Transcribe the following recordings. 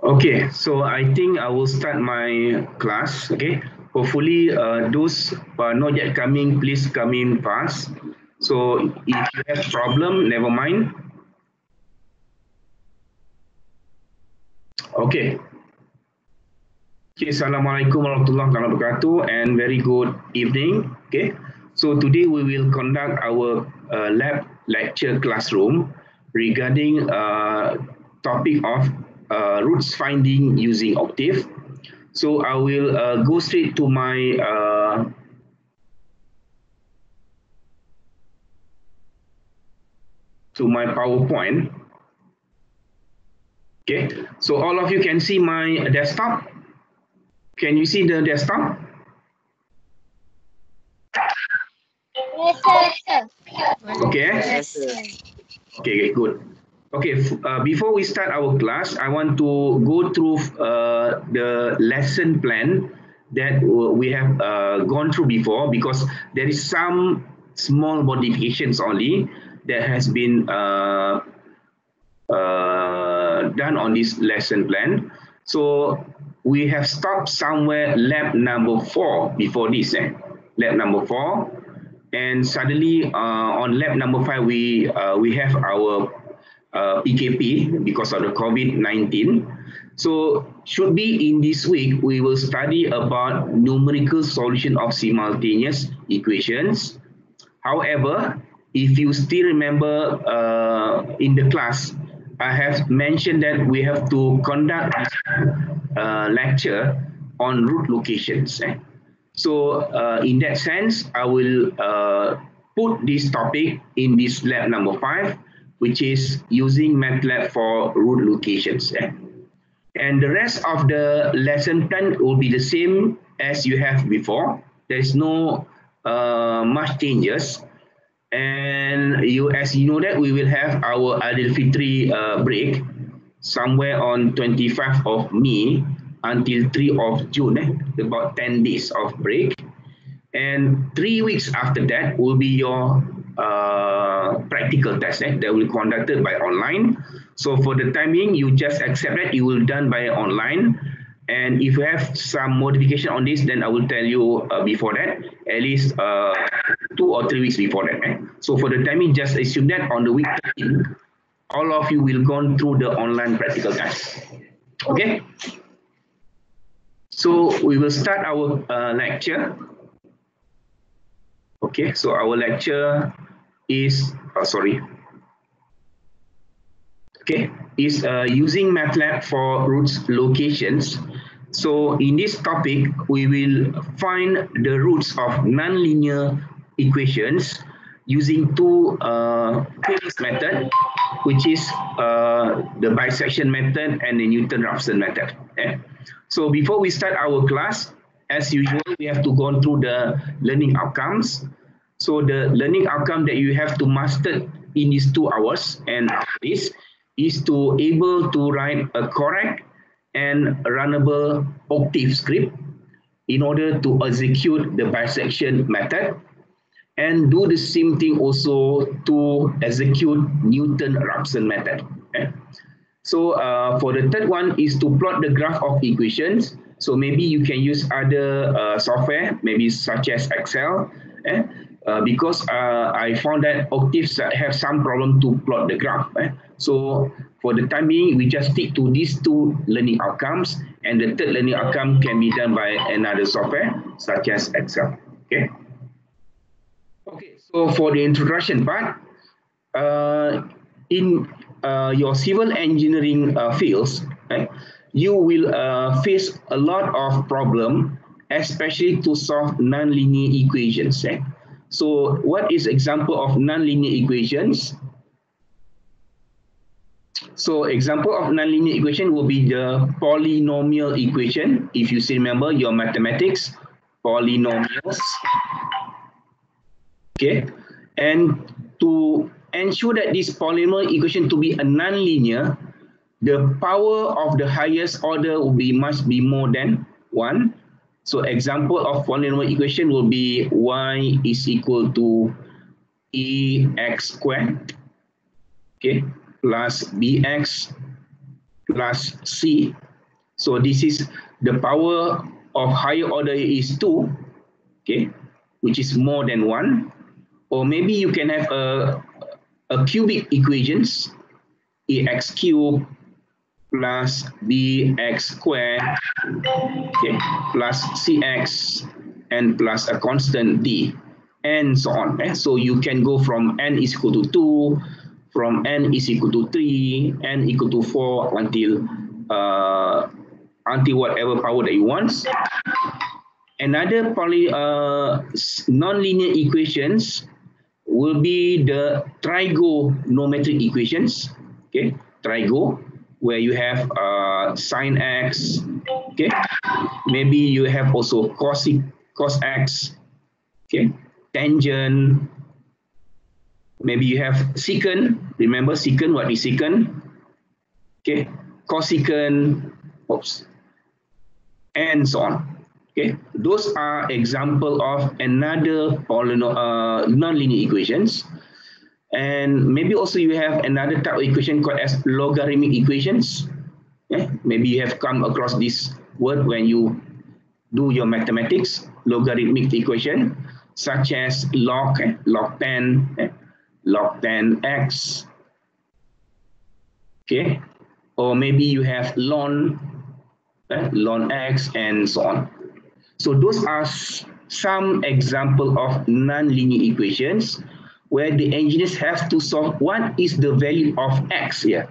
Okay, so I think I will start my class. Okay, hopefully uh, those who are not yet coming, please come in fast. So if you have problem, never mind. Okay. Okay, Assalamualaikum warahmatullahi wabarakatuh and very good evening. Okay, so today we will conduct our uh, lab lecture classroom regarding uh, topic of uh, roots finding using Octave. So I will uh, go straight to my uh, to my PowerPoint. Okay, so all of you can see my desktop. Can you see the desktop? Yes, sir. Okay. Yes, sir. Okay, good. Okay, uh, before we start our class, I want to go through uh, the lesson plan that we have uh, gone through before because there is some small modifications only that has been uh, uh, done on this lesson plan. So we have stopped somewhere lab number four before this, eh? lab number four. And suddenly uh, on lab number five, we, we have our uh, PKP because of the COVID-19. So should be in this week, we will study about numerical solution of simultaneous equations. However, if you still remember uh, in the class, I have mentioned that we have to conduct this uh, lecture on root locations. Eh? So uh, in that sense, I will uh, put this topic in this lab number five which is using MATLAB for root locations. And the rest of the lesson plan will be the same as you have before. There is no uh, much changes. And you, as you know that we will have our Aidilfitri uh, break somewhere on 25th of May until 3 of June, eh? about 10 days of break. And three weeks after that will be your uh, practical test eh, that will be conducted by online. So for the timing, you just accept that it will done by online. And if you have some modification on this, then I will tell you uh, before that, at least uh, two or three weeks before that. Eh? So for the timing, just assume that on the week 13, all of you will go through the online practical test. Okay? So we will start our uh, lecture. Okay, so our lecture is, oh, sorry, okay, is uh, using MATLAB for roots locations. So in this topic, we will find the roots of nonlinear equations using two uh, method, which is uh, the bisection method and the Newton-Raphson method. Okay? So before we start our class, as usual, we have to go through the learning outcomes. So the learning outcome that you have to master in these two hours and this is to able to write a correct and runnable octave script in order to execute the bisection method and do the same thing also to execute Newton-Raphson method. Okay? So uh, for the third one is to plot the graph of equations. So maybe you can use other uh, software, maybe such as Excel, eh? Uh, because uh, I found that octaves have some problem to plot the graph. Eh? So for the time being, we just stick to these two learning outcomes and the third learning outcome can be done by another software such as Excel. Okay. Okay, so for the introduction part, uh, in uh, your civil engineering uh, fields, right, you will face a lot of problem, especially to solve nonlinear equations. Eh? So what is example of nonlinear equations? So example of nonlinear equation will be the polynomial equation. If you still remember your mathematics, polynomials. Okay, and to ensure that this polynomial equation to be a nonlinear, the power of the highest order will be must be more than one. So example of polynomial equation will be y is equal to ex squared, okay, plus bx plus c So this is the power of higher order is 2, okay, which is more than 1. Or maybe you can have a, a cubic equations, ex cubed plus bx squared, okay, plus cx and plus a constant d and so on. Eh? So you can go from n is equal to 2, from n is equal to 3, n equal to 4 until uh, until whatever power that you want. Another poly uh, non-linear equations will be the trigonometric equations. Okay, trigo, where you have uh, sine x. Okay, maybe you have also cos cos x. Okay, tangent. Maybe you have secant. Remember secant, what is secant? Okay, cosecant, oops, and so on. Okay, those are example of another polynomial uh, nonlinear equations. And maybe also you have another type of equation called as logarithmic equations. Maybe you have come across this word when you do your mathematics, logarithmic equation such as log, eh, log 10, eh, log 10x, okay? Or maybe you have ln, eh, ln x, and so on. So those are some example of nonlinear equations where the engineers have to solve what is the value of x here.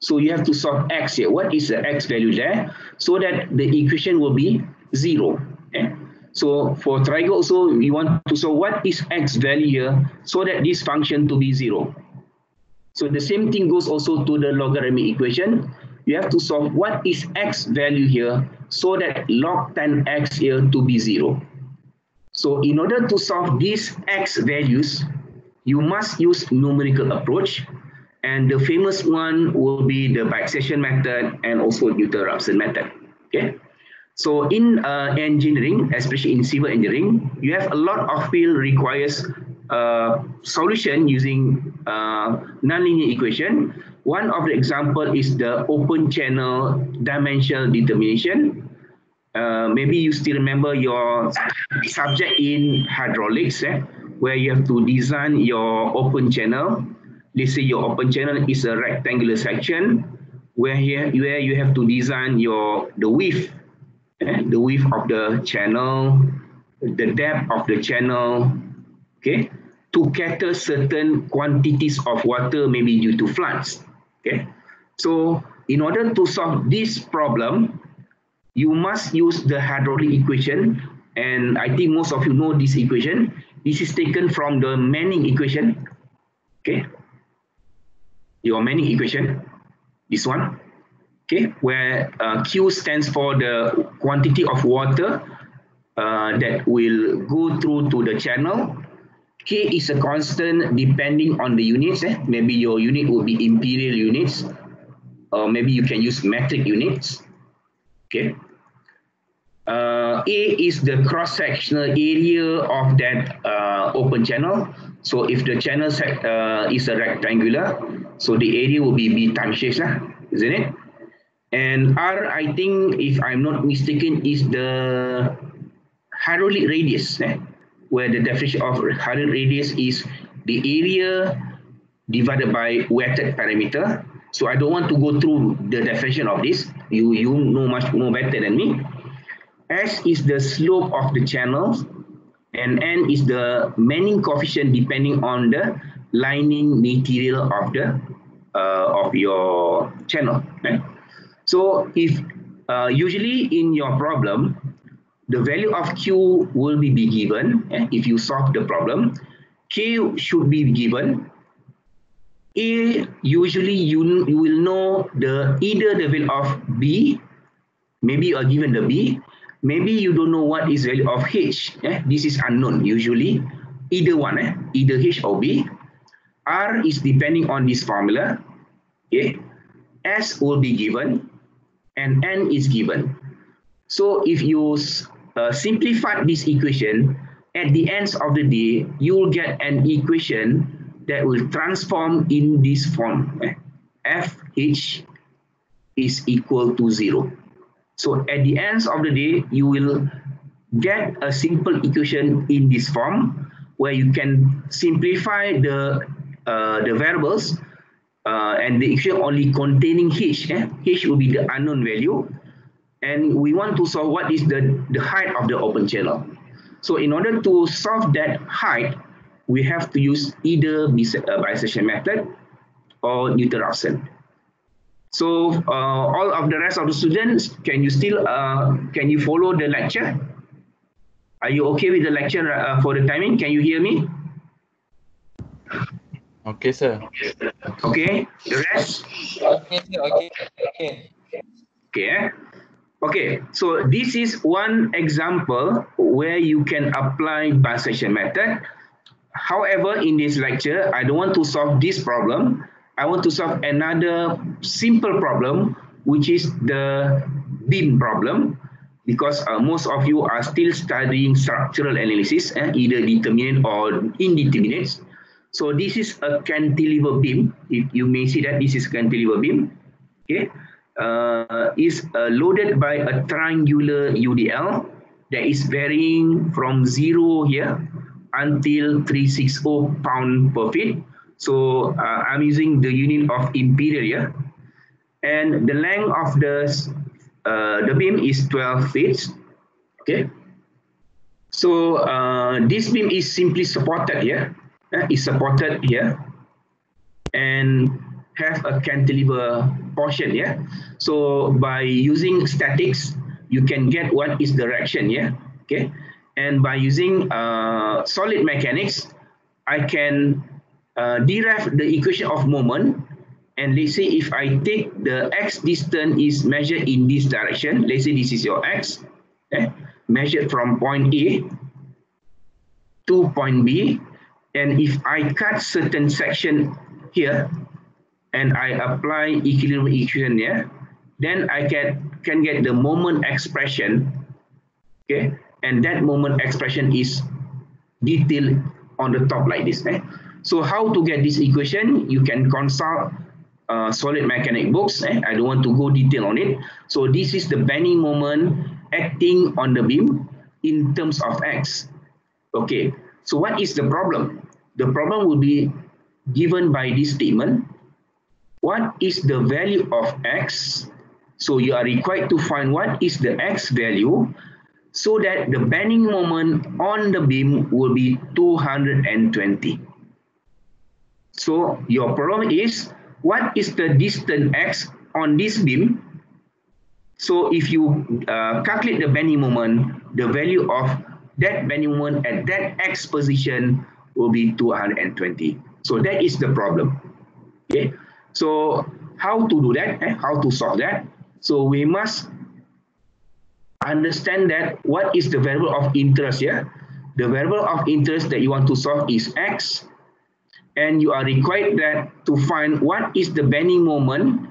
So you have to solve x here. What is the x value there? So that the equation will be zero. Okay? So for trigo also, we want to solve what is x value here so that this function to be zero. So the same thing goes also to the logarithmic equation. You have to solve what is x value here so that log 10x here to be zero. So in order to solve these x values, you must use numerical approach. And the famous one will be the bisection method and also Newton-Raphson method. Okay. So in uh, engineering, especially in civil engineering, you have a lot of field requires uh, solution using uh, nonlinear equation. One of the example is the open channel dimensional determination. Uh, maybe you still remember your subject in hydraulics, eh, where you have to design your open channel. Let's say your open channel is a rectangular section, where here where you have to design your the width eh, the width of the channel, the depth of the channel, okay, to cater certain quantities of water maybe due to floods, okay. So in order to solve this problem, you must use the hydraulic equation, and I think most of you know this equation. This is taken from the Manning equation, okay. Your Manning equation, this one, okay, where uh, Q stands for the quantity of water uh, that will go through to the channel. K is a constant depending on the units. Eh? Maybe your unit will be imperial units, or maybe you can use metric units. Okay. Uh, A is the cross-sectional area of that uh, open channel. So if the channel uh, is a rectangular, so the area will be B times H, isn't it? And R, I think, if I'm not mistaken, is the hydraulic radius, eh? where the definition of hydraulic radius is the area divided by wetted perimeter. So I don't want to go through the definition of this. You, you know much more better than me. S is the slope of the channels, and N is the Manning coefficient depending on the lining material of the uh, of your channel. So if uh, usually in your problem, the value of Q will be, be given eh, if you solve the problem. Q should be given. A usually you, you will know the either the value of B, maybe you are given the B, maybe you don't know what is value of H. Eh? This is unknown usually. Either one, eh? either H or B. R is depending on this formula. Okay. S will be given and n is given. So if you uh, simplify this equation, at the end of the day, you will get an equation that will transform in this form. fh is equal to 0. So at the end of the day, you will get a simple equation in this form where you can simplify the uh, the variables uh, and the equation only containing h. Eh? h will be the unknown value. And we want to solve what is the, the height of the open channel. So in order to solve that height, we have to use either uh, bisection method or Newton-Raphson. So uh, all of the rest of the students, can you still, uh, can you follow the lecture? Are you okay with the lecture uh, for the timing? Can you hear me? Okay, sir. Okay, the rest? Okay. Okay. Okay. Okay. Eh? Okay, so this is one example where you can apply bisection method. However, in this lecture, I don't want to solve this problem. I want to solve another simple problem, which is the beam problem, because uh, most of you are still studying structural analysis, eh, either determinate or indeterminate. So this is a cantilever beam. If you may see that this is cantilever beam. Okay uh, is uh, loaded by a triangular UDL that is varying from zero here until 360 pound per feet. So uh, I'm using the unit of imperial. And the length of the, uh, the beam is 12 feet. Okay. So uh, this beam is simply supported here. Uh, supported here. And have a cantilever portion yeah so by using statics you can get what is direction yeah okay and by using uh, solid mechanics I can uh, derive the equation of moment and let's say if I take the x distance is measured in this direction let's say this is your x okay, measured from point A to point B and if I cut certain section here and I apply equilibrium equation here, then I can, can get the moment expression, okay? And that moment expression is detailed on the top like this. Eh? So how to get this equation? You can consult uh, solid mechanic books. Eh? I don't want to go detail on it. So this is the bending moment acting on the beam in terms of x. Okay, so what is the problem? The problem will be given by this statement what is the value of x? So you are required to find what is the x value so that the bending moment on the beam will be 220. So your problem is what is the distance x on this beam? So if you uh, calculate the bending moment, the value of that bending moment at that x position will be 220. So that is the problem. Okay. So how to do that? Eh? How to solve that? So we must understand that what is the variable of interest here? The variable of interest that you want to solve is x. And you are required that to find what is the bending moment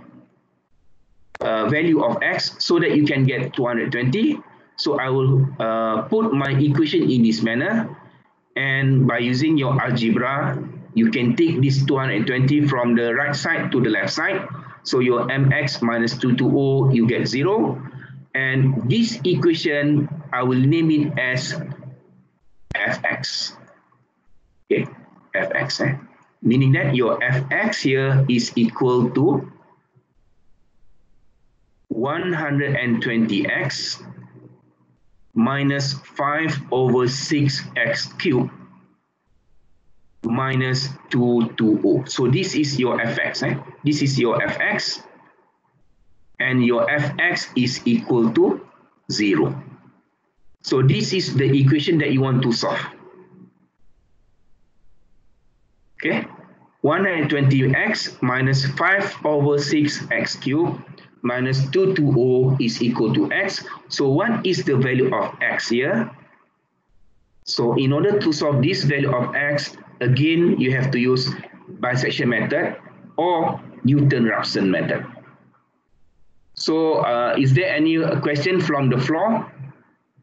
uh, value of x so that you can get 220. So I will uh, put my equation in this manner. And by using your algebra, you can take this 220 from the right side to the left side. So your mx minus 220, you get 0. And this equation, I will name it as fx. Okay, fx. Eh? Meaning that your fx here is equal to 120x minus 5 over 6x cubed minus 220. So this is your fx. Eh? This is your fx. And your fx is equal to 0. So this is the equation that you want to solve. Okay. 120x minus 5 over 6x cubed minus 220 is equal to x. So what is the value of x here? So in order to solve this value of x, again, you have to use bisection method or Newton-Raphson method. So uh, is there any question from the floor?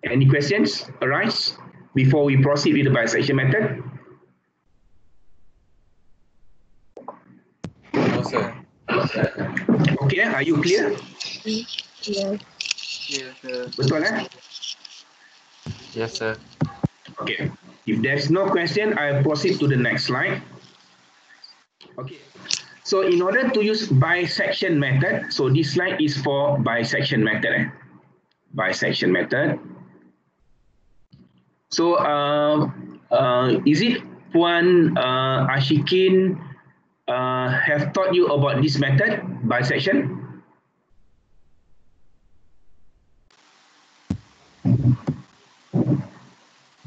Any questions arise before we proceed with the bisection method? Sir. Okay, are you clear? Yes. Betul eh? Yes, sir. Okay. If there's no question, I'll proceed to the next slide. Okay. So in order to use bisection method, so this slide is for bisection method. Eh? Bisection method. So uh, uh, is it Puan uh, Ashikin uh, have taught you about this method, bisection?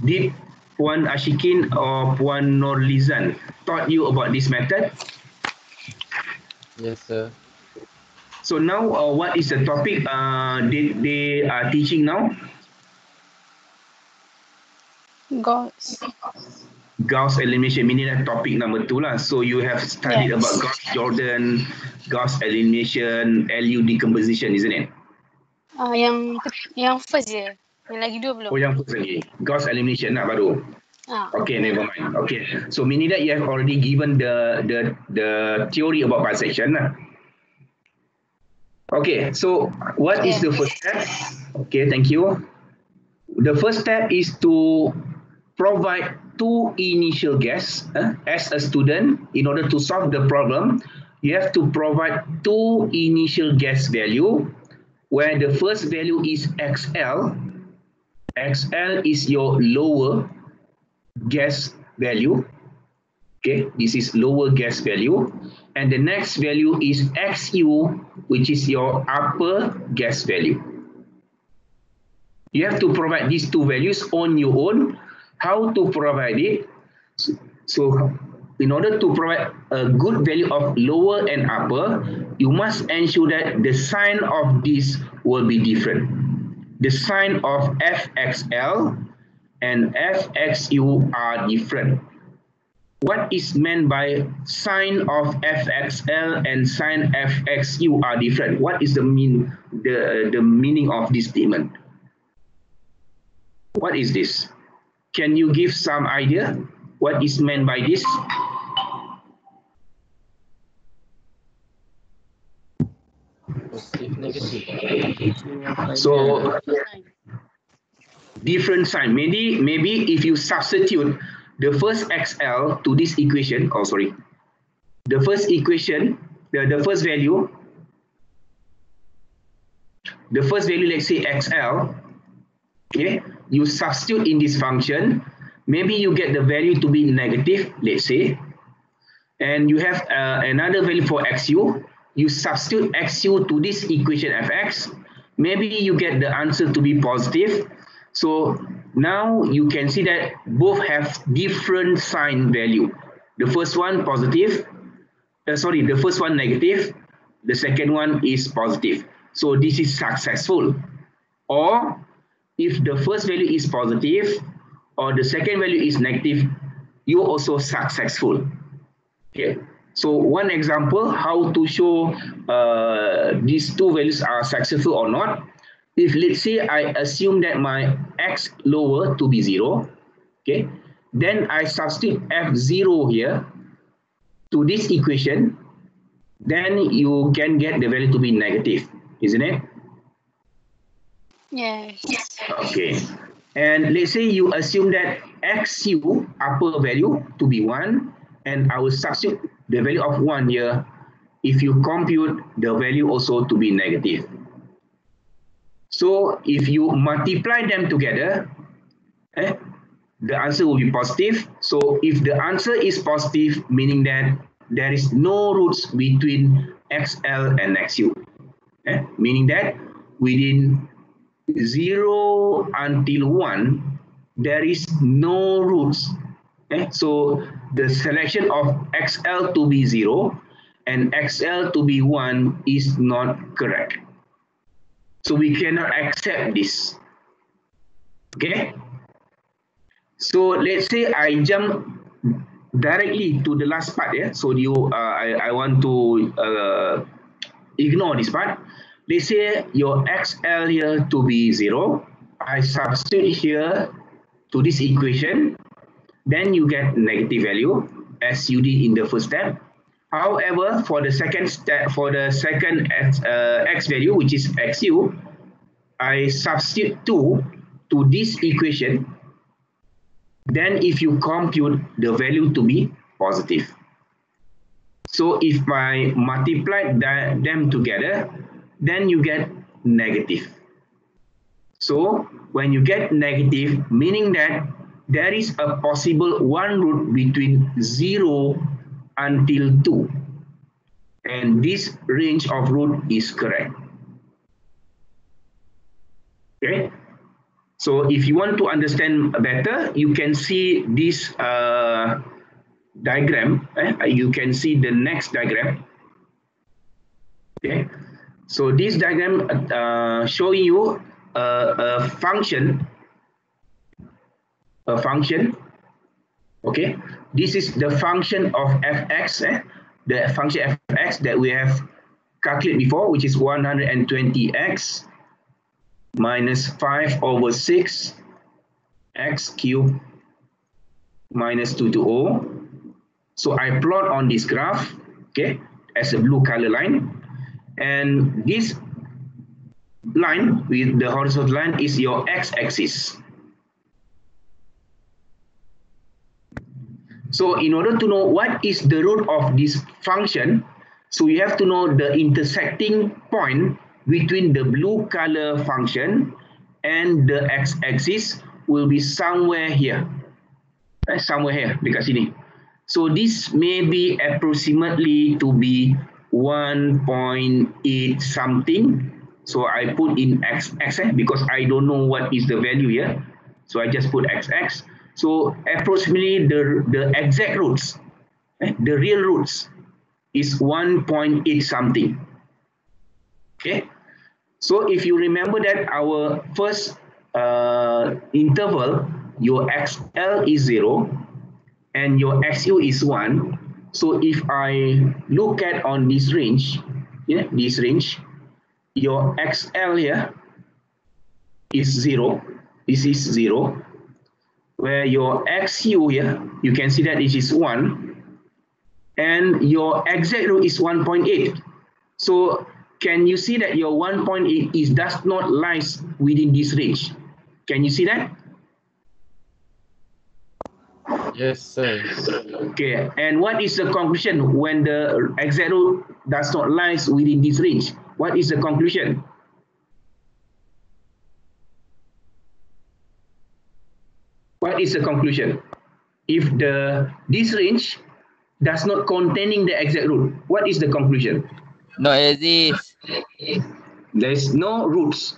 Did Puan Ashikin or Puan Norlizan taught you about this method? Yes, sir. So now, uh, what is the topic uh, they, they are teaching now? Gauss. Gauss elimination, meaning that topic number two lah. So you have studied Yes. about Gauss Jordan, Gauss elimination, LU decomposition, isn't it? Ah, yang ke- yang first je. Yang lagi dua belum. Oh, yang first lagi. Gauss elimination nak baru. Ah. Okay, never mind. Okay, so meaning that you have already given the the the theory about bisection lah. Okay, so what is the first step? Okay, thank you. The first step is to provide two initial guess uh, as a student in order to solve the problem. You have to provide two initial guess value where the first value is XL. XL is your lower guess value. Okay, this is lower guess value. And the next value is XU, which is your upper guess value. You have to provide these two values on your own. How to provide it? So, in order to provide a good value of lower and upper, you must ensure that the sign of this will be different. The sign of FXL and FXU are different. What is meant by sign of FXL and sign FXU are different? What is the mean the, the meaning of this statement? What is this? Can you give some idea what is meant by this? So different sign. Maybe maybe if you substitute the first XL to this equation, oh sorry, the first equation, the, the first value, the first value, let's say XL, okay, you substitute in this function, maybe you get the value to be negative, let's say, and you have uh, another value for XU, you substitute XU to this equation fx, maybe you get the answer to be positive. So now you can see that both have different sign value. The first one positive, uh, sorry, the first one negative, the second one is positive. So this is successful. Or if the first value is positive or the second value is negative, you also successful. Okay. So one example how to show uh, these two values are successful or not. If let's say I assume that my x lower to be zero, okay, then I substitute f0 here to this equation, then you can get the value to be negative, isn't it? Yes. Okay. And let's say you assume that XU upper value to be 1 and I will substitute the value of 1 here. If you compute the value also to be negative. So if you multiply them together, eh, the answer will be positive. So if the answer is positive, meaning that there is no roots between XL and XU. Eh, meaning that within 0 until 1, there is no roots. Eh? So the selection of XL to be 0 and XL to be 1 is not correct. So we cannot accept this. Okay? So let's say I jump directly to the last part. Yeah? So you, uh, I, I want to uh, ignore this part. Let's say your XL here to be 0. I substitute here to this equation. Then you get negative value as you did in the first step. However, for the second step, for the second x, uh, x value, which is xu, I substitute 2 to this equation, then if you compute the value to be positive. So if I multiply them together, then you get negative. So when you get negative, meaning that there is a possible one root between 0 until 2. And this range of root is correct. Okay. So if you want to understand better, you can see this uh, diagram. Eh? You can see the next diagram. So this diagram uh, showing you a, a function a function. Okay, this is the function of fx, eh? the function fx that we have calculated before, which is 120x minus 5 over 6 x cubed minus 2 to o. So I plot on this graph, okay, as a blue color line. And this line with the horizontal line is your x-axis. So in order to know what is the root of this function, so you have to know the intersecting point between the blue color function and the x-axis will be somewhere here. Eh, somewhere here, dekat sini. So this may be approximately to be 1.8 something. So I put in x, x eh, because I don't know what is the value here. So I just put xx. So approximately the, the exact roots, eh, the real roots is 1.8 something. Okay. So if you remember that our first uh, interval, your XL is 0 and your XU is 1. So if I look at on this range, yeah, this range, your XL here is 0. This is 0 where your XU here, you can see that it is 1, and your exact root is 1.8. So can you see that your 1.8 is does not lies within this range? Can you see that? Yes, sir. Okay, and what is the conclusion when the exact root does not lies within this range? What is the conclusion? what is the conclusion? If the this range does not containing the exact root, what is the conclusion? No exist. There is no roots,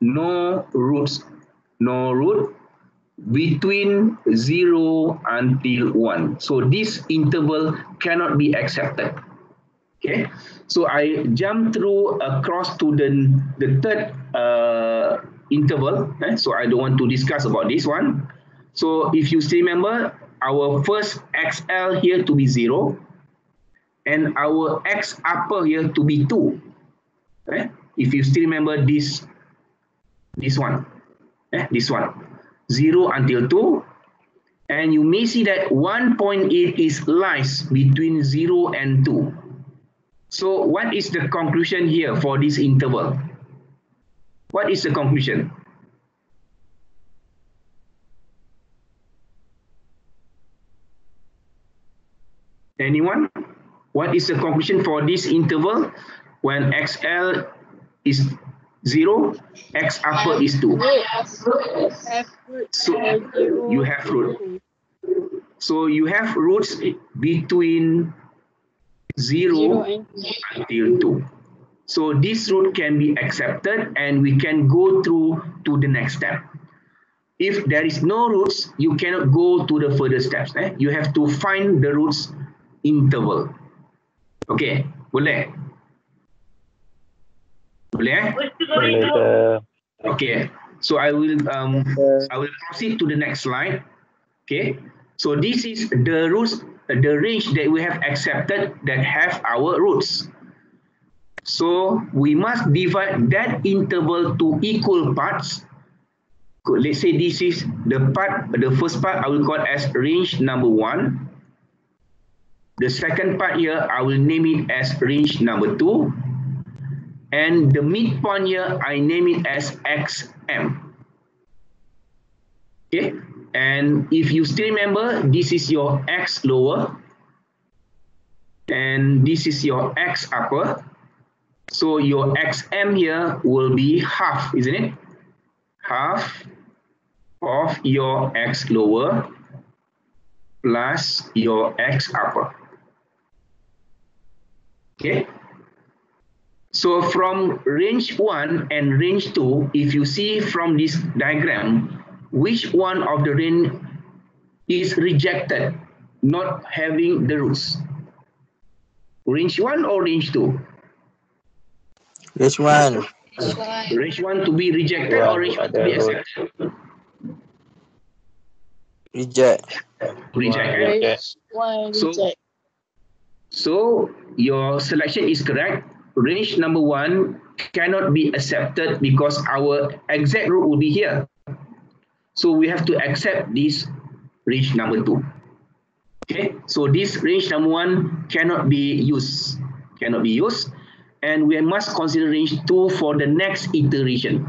no roots, no root between 0 until 1. So this interval cannot be accepted. Okay, so I jump through across to the, the third uh, interval. Eh? So I don't want to discuss about this one. So if you still remember, our first XL here to be 0 and our X upper here to be 2. Okay? If you still remember this, this one, eh? this one, 0 until 2. And you may see that 1.8 is lies between 0 and 2. So what is the conclusion here for this interval? What is the conclusion? Anyone? What is the conclusion for this interval when XL is 0, X upper is 2? So you have root. So you have roots between 0 until 2. So this root can be accepted and we can go through to the next step. If there is no roots, you cannot go to the further steps. Eh? You have to find the roots interval. Okay, boleh? Boleh eh? Okay, so I will um I will proceed to the next slide. Okay, so this is the roots, the range that we have accepted that have our roots. So we must divide that interval to equal parts. Let's say this is the part, the first part I will call as range number one. The second part here, I will name it as range number two. And the midpoint here, I name it as XM. Okay, and if you still remember, this is your X lower, and this is your X upper. So your XM here will be half, isn't it? Half of your X lower plus your X upper. Okay. So from range 1 and range 2, if you see from this diagram, which one of the range is rejected, not having the roots? Range 1 or range 2? Which one? Range 1 to be rejected or range 1 to be accepted? Reject. Reject. Yes. One So- So your selection is correct. Range number one cannot be accepted because our exact root will be here. So we have to accept this range number two. Okay, so this range number one cannot be used, cannot be used, and we must consider range two for the next iteration.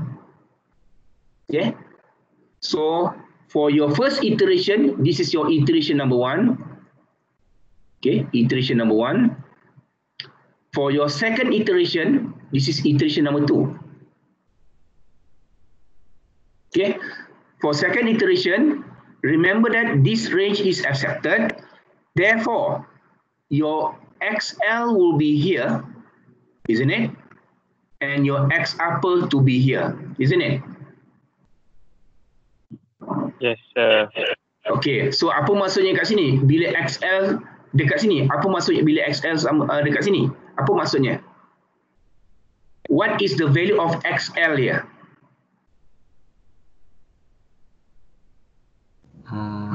Okay, so for your first iteration, this is your iteration number one. Okay, iteration number one. For your second iteration, this is iteration number two. Okay, for second iteration, remember that this range is accepted. Therefore, your XL will be here, isn't it? And your X upper to be here, isn't it? Yes, sir. Okay, so apa maksudnya kat sini? Bila XL dekat sini, apa maksudnya bila XL sama, uh, dekat sini? Apa maksudnya? What is the value of XL here? Hmm.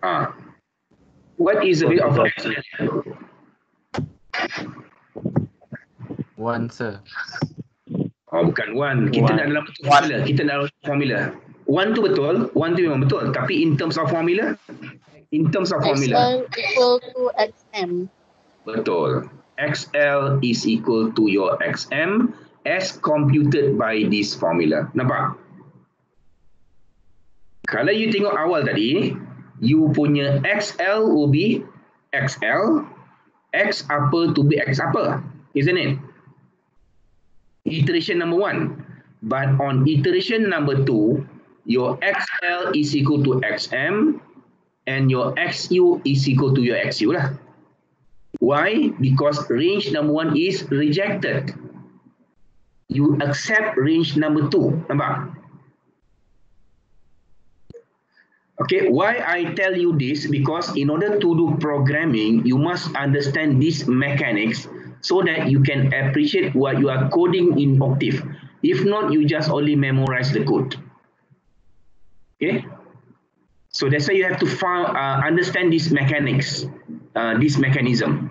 Ah, what is the value of XL? One, sir. Oh, bukan one. Kita One. nak dalam bentuk formula. Kita nak dalam formula. One tu betul, one tu memang betul. Tapi in terms of formula, in terms of formula, XL equal to XM. Betul. XL is equal to your XM as computed by this formula. Nampak? Kalau you tengok awal tadi, you punya XL will be XL, X upper to be X upper, isn't it? Iteration number one. But on iteration number two, your XL is equal to XM and your XU is equal to your XU lah. Why? Because range number one is rejected. You accept range number two. Nampak? Okay, why I tell you this? Because in order to do programming, you must understand these mechanics so that you can appreciate what you are coding in Octave. If not, you just only memorize the code. Okay? So that's why you have to find, uh, understand these mechanics, uh, this mechanism.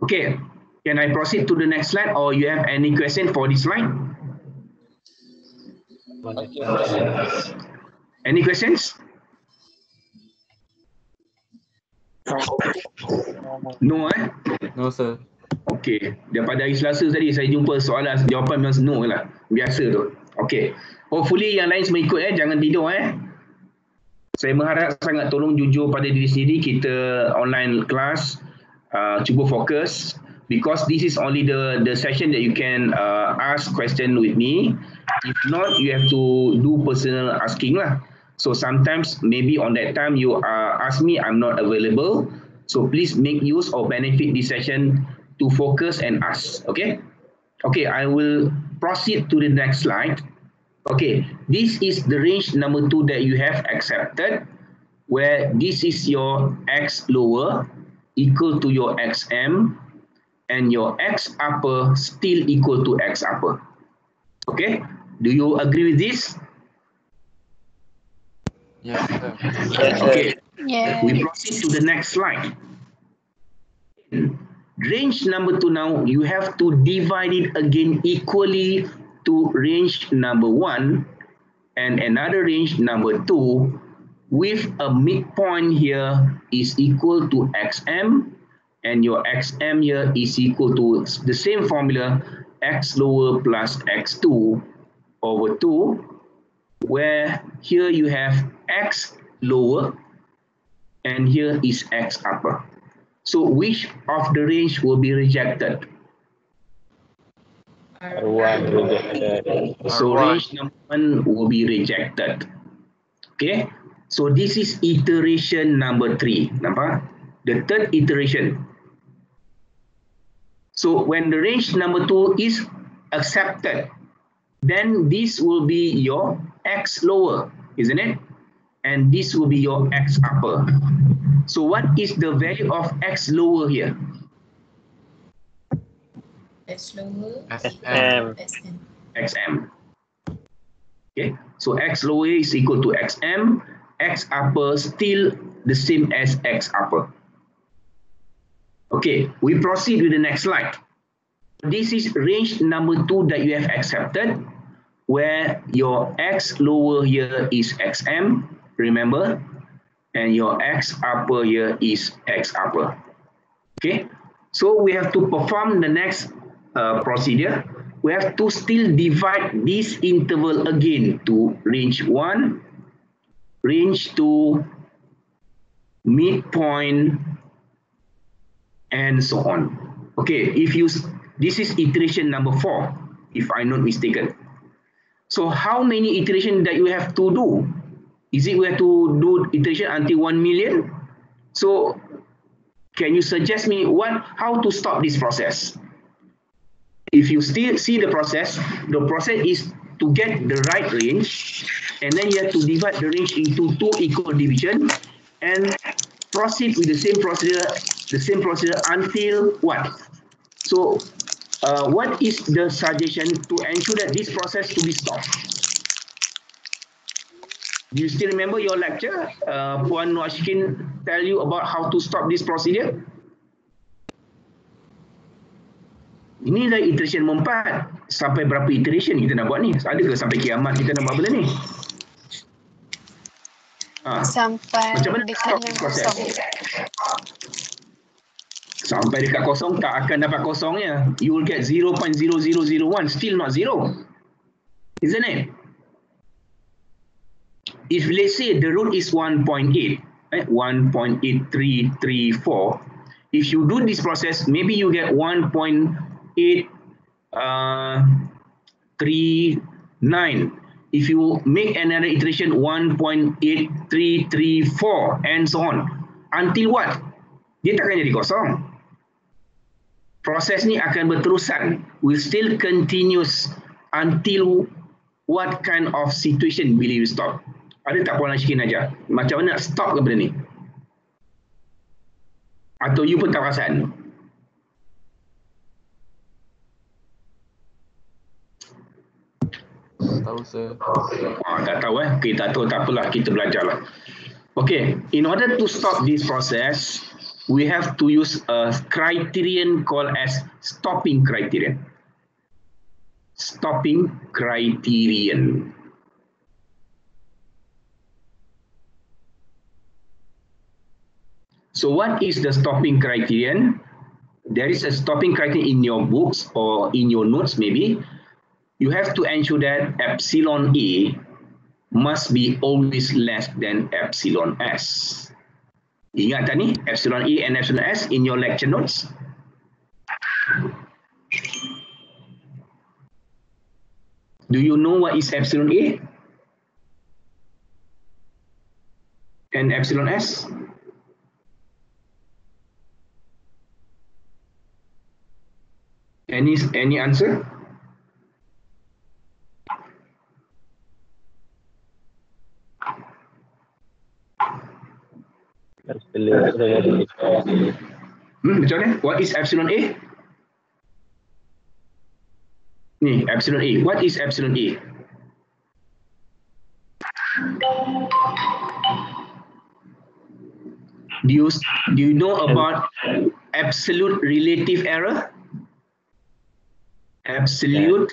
Okay, can I proceed to the next slide or you have any question for this slide? Any questions? No eh? No, sir. Okey, daripada hari Selasa tadi saya jumpa soalan jawapan memang no lah. Biasa tu. Okey. Hopefully yang lain semua ikut eh, jangan tidur eh. Saya mengharap sangat tolong jujur pada diri sendiri kita online class uh, cuba fokus because this is only the the session that you can uh, ask question with me. If not, you have to do personal asking lah. So sometimes maybe on that time you uh, ask me, I'm not available. So please make use or benefit this session to focus and ask. Okay. Okay, I will proceed to the next slide. Okay, this is the range number two that you have accepted, where this is your x lower equal to your xm, and your x upper still equal to x upper. Okay, do you agree with this? Yes, sir. Okay, Yeah. we proceed to the next slide. Range number two now, you have to divide it again equally to range number one and another range number two with a midpoint here is equal to xm and your xm here is equal to the same formula x lower plus x2 over 2 where here you have x lower and here is x upper. So which of the range will be rejected? R1 rejected. So range number one will be rejected. Okay. So this is iteration number three. Nampak? The third iteration. So when the range number two is accepted, then this will be your x lower, isn't it? And this will be your x upper. So what is the value of x lower here? X lower. SM. SM. xm. Okay, so x lower is equal to xm, x upper still the same as x upper. Okay, we proceed with the next slide. This is range number two that you have accepted, where your x lower here is xm, remember, and your x upper here is x upper. Okay, so we have to perform the next uh, procedure. We have to still divide this interval again to range 1, range 2, midpoint, and so on. Okay, if you, this is iteration number 4, if I'm not mistaken. So how many iteration that you have to do? Is it we have to do iteration until 1 million? So can you suggest me what how to stop this process? If you still see the process, the process is to get the right range, and then you have to divide the range into two equal division, and proceed with the same procedure, the same procedure until what? So, uh, what is the suggestion to ensure that this process to be stopped? You still remember your lecture? Uh, Puan Noashkin tell you about how to stop this procedure? Ini dah iteration nombor empat. Sampai berapa iteration kita nak buat ni? Ada ke sampai kiamat kita nak buat benda ni? Ha, Sampai Macam mana dekat yang proses? kosong. sampai dekat kosong tak akan dapat kosongnya. You will get 0.0001, still not zero. Isn't it? If let's say the root is 1.8, eh, 1.8334, if you do this process, maybe you get 1.8 uh, 39. If you make another iteration 1.8334 and so on. Until what? Dia takkan jadi kosong. Proses ni akan berterusan. Will still continuous until what kind of situation will you stop? Ada tak Puan Ashkin aja? Macam mana nak stop ke benda ni? Atau you pun tak perasan? Tahu sir. Ah, tak tahu eh. Okay, tak tahu, tak apalah. Kita belajar lah. Okay, in order to stop this process, we have to use a criterion called as stopping criterion. Stopping criterion. So what is the stopping criterion? There is a stopping criterion in your books or in your notes maybe. You have to ensure that epsilon A must be always less than epsilon S. Ingat tak ni? Epsilon E and epsilon S in your lecture notes? Do you know what is epsilon A? And epsilon S? Any, any answer? Hmm, macam mana? What is epsilon A? Ni, epsilon A. What is epsilon A? Do you, do you know about absolute relative error? Absolute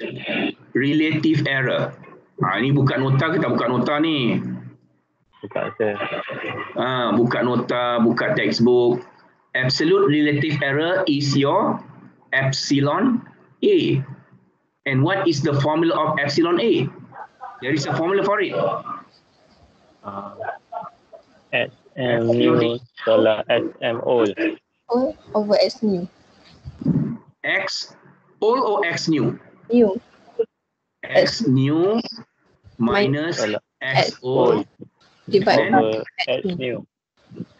relative error. Ha, ni buka nota ke tak buka nota ni? Bukan sir. Ha, buka nota, buka textbook. absolute relative error is your epsilon A. And what is the formula of epsilon A? There is a formula for it. Uh, SM new tolak SM old. All over S new. X old or X new? New. X new minus X old Divide Then- over S new.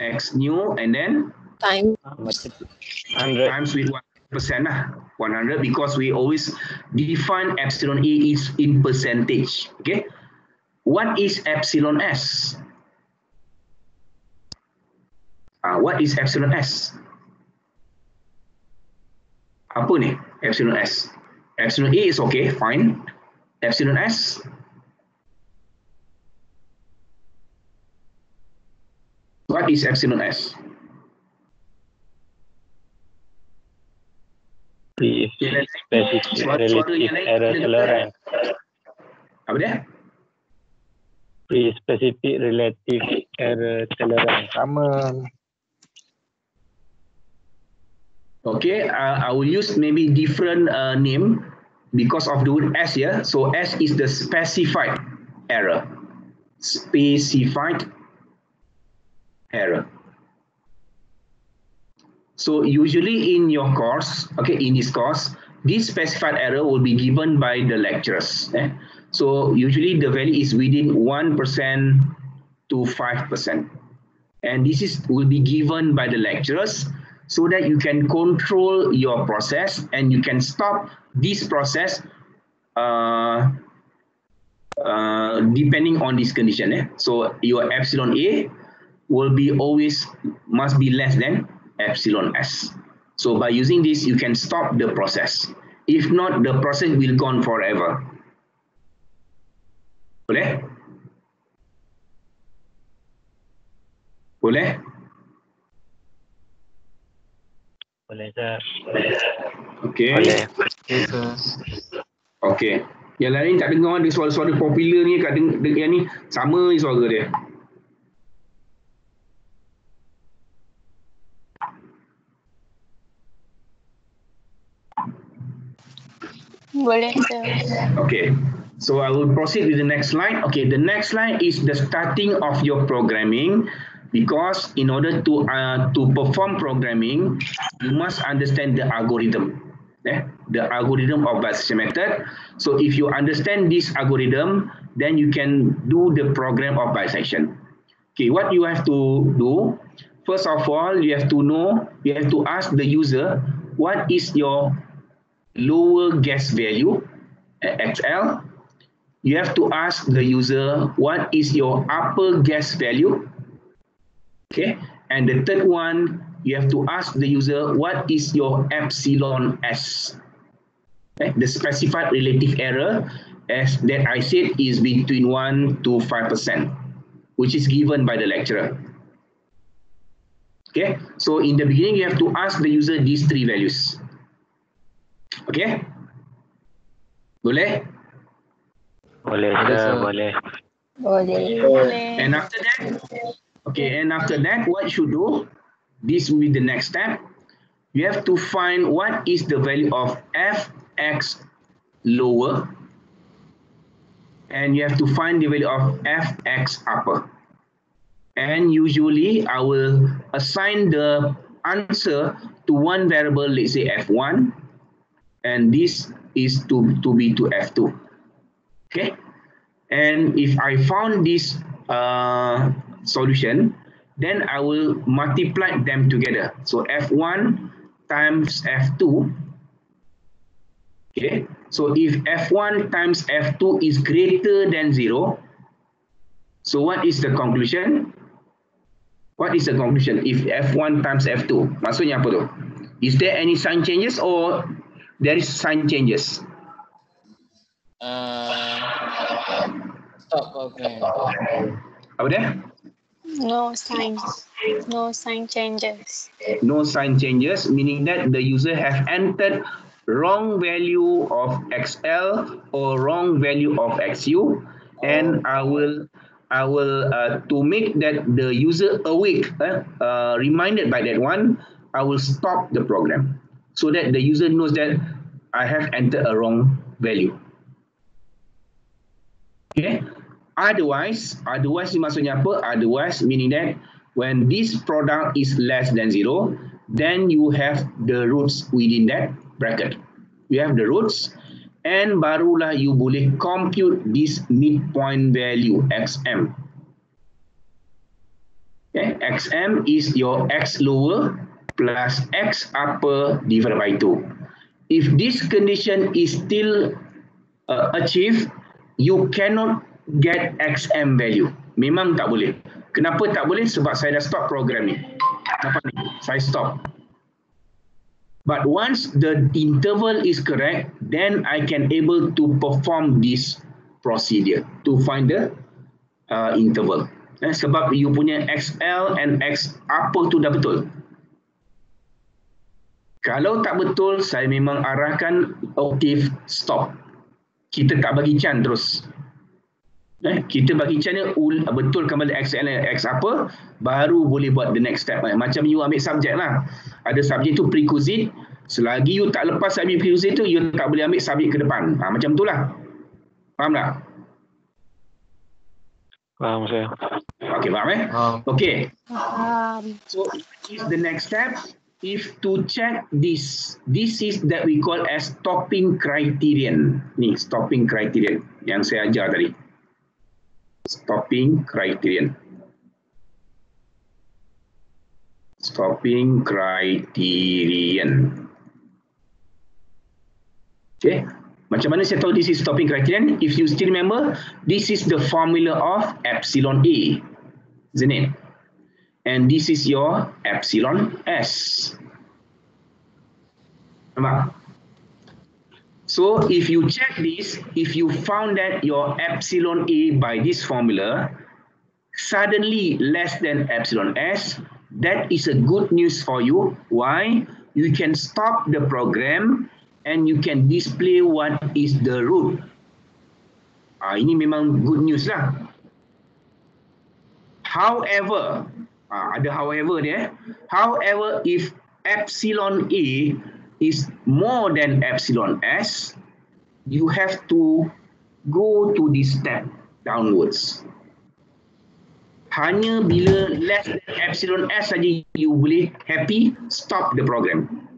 X new and then time 100. times with 100% lah. 100 because we always define epsilon A is in percentage. Okay. What is epsilon S? Ah, what is epsilon S? Apa ni epsilon S? Epsilon A is okay, fine. Epsilon S? What is epsilon S? Pre-specific Suara- suara yang relative error tolerance. Apa dia? Pre-specific relative error tolerance. Sama. Okay, uh, I will use maybe different uh, name because of the word S here. So S is the specified error. Specified error. So usually in your course, okay, in this course, this specified error will be given by the lecturers. eh. So usually the value is within 1% to 5%. And this is will be given by the lecturers so that you can control your process and you can stop this process uh, uh, depending on this condition. Eh? So your epsilon A will be always must be less than epsilon S. So by using this, you can stop the process. If not, the process will go on forever. Boleh? Boleh? Boleh sir. Okay. Boleh. Okay, sir. Okay. Yang lain tak dengar dia suara-suara popular ni kat deng- deng- yang ni sama je suara dia. Okay. So I will proceed with the next slide. Okay, the next slide is the starting of your programming because in order to uh, to perform programming, you must understand the algorithm. Eh? The algorithm of bisection method. So if you understand this algorithm, then you can do the program of bisection. Okay, what you have to do, first of all, you have to know, you have to ask the user, what is your lower guess value, XL, you have to ask the user what is your upper guess value? Okay and the third one you have to ask the user what is your epsilon s? Okay? the specified relative error as that i said is between 1 to 5 percent which is given by the lecturer. Okay so in the beginning you have to ask the user these three values okay boleh Boleh Boleh, sir. sir. Boleh. boleh. Boleh. And after that, okay, and after that, what you do, this will be the next step. You have to find what is the value of fx lower, and you have to find the value of fx upper. And usually, I will assign the answer to one variable, let's say f1, and this is to, to be to f2. Okay. And if I found this uh, solution, then I will multiply them together. So F1 times F2. Okay. So if F1 times F2 is greater than zero, so what is the conclusion? What is the conclusion if F1 times F2? Maksudnya apa tu? Is there any sign changes or there is sign changes? Uh, stop program. Apa dia? No sign. No sign changes. no sign changes, meaning that the user have entered wrong value of XL or wrong value of XU, and I will I will uh, to make that the user awake, uh, uh, reminded by that one. I will stop the program so that the user knows that I have entered a wrong value. Okay. Otherwise, otherwise maksudnya apa? Otherwise meaning that when this product is less than zero, then you have the roots within that bracket. You have the roots and barulah you boleh compute this midpoint value XM. Okay, XM is your X lower plus X upper divided by 2. If this condition is still uh, achieved, you cannot get XM value. Memang tak boleh. Kenapa tak boleh? Sebab saya dah stop program ni. Nampak ni? Saya stop. But once the interval is correct, then I can able to perform this procedure to find the uh, interval. Eh, sebab you punya XL and X apa tu dah betul. Kalau tak betul, saya memang arahkan octave stop. Kita tak bagi can terus. Eh, kita bagi can ni betul kembali XL dan X apa, baru boleh buat the next step. Eh, macam you ambil subjek lah. Ada subjek tu prerequisite, selagi you tak lepas ambil prerequisite tu, you tak boleh ambil subjek ke depan. Ha, macam tu lah. Faham tak? Faham saya. Okay, faham eh? Um, Okay. Um, So the next step if to check this. This is that we call as stopping criterion. Ni stopping criterion yang saya ajar tadi. Stopping criterion. Stopping criterion. Okay. Macam mana saya tahu this is stopping criterion? If you still remember this is the formula of epsilon a. Isn't it and this is your epsilon s. So if you check this, if you found that your epsilon a by this formula suddenly less than epsilon s, that is a good news for you. Why? You can stop the program and you can display what is the root. Ah, ini memang good news lah. However, Ah, ada however dia. However, if epsilon A is more than epsilon S, you have to go to this step downwards. Hanya bila less than epsilon S saja you boleh happy stop the program.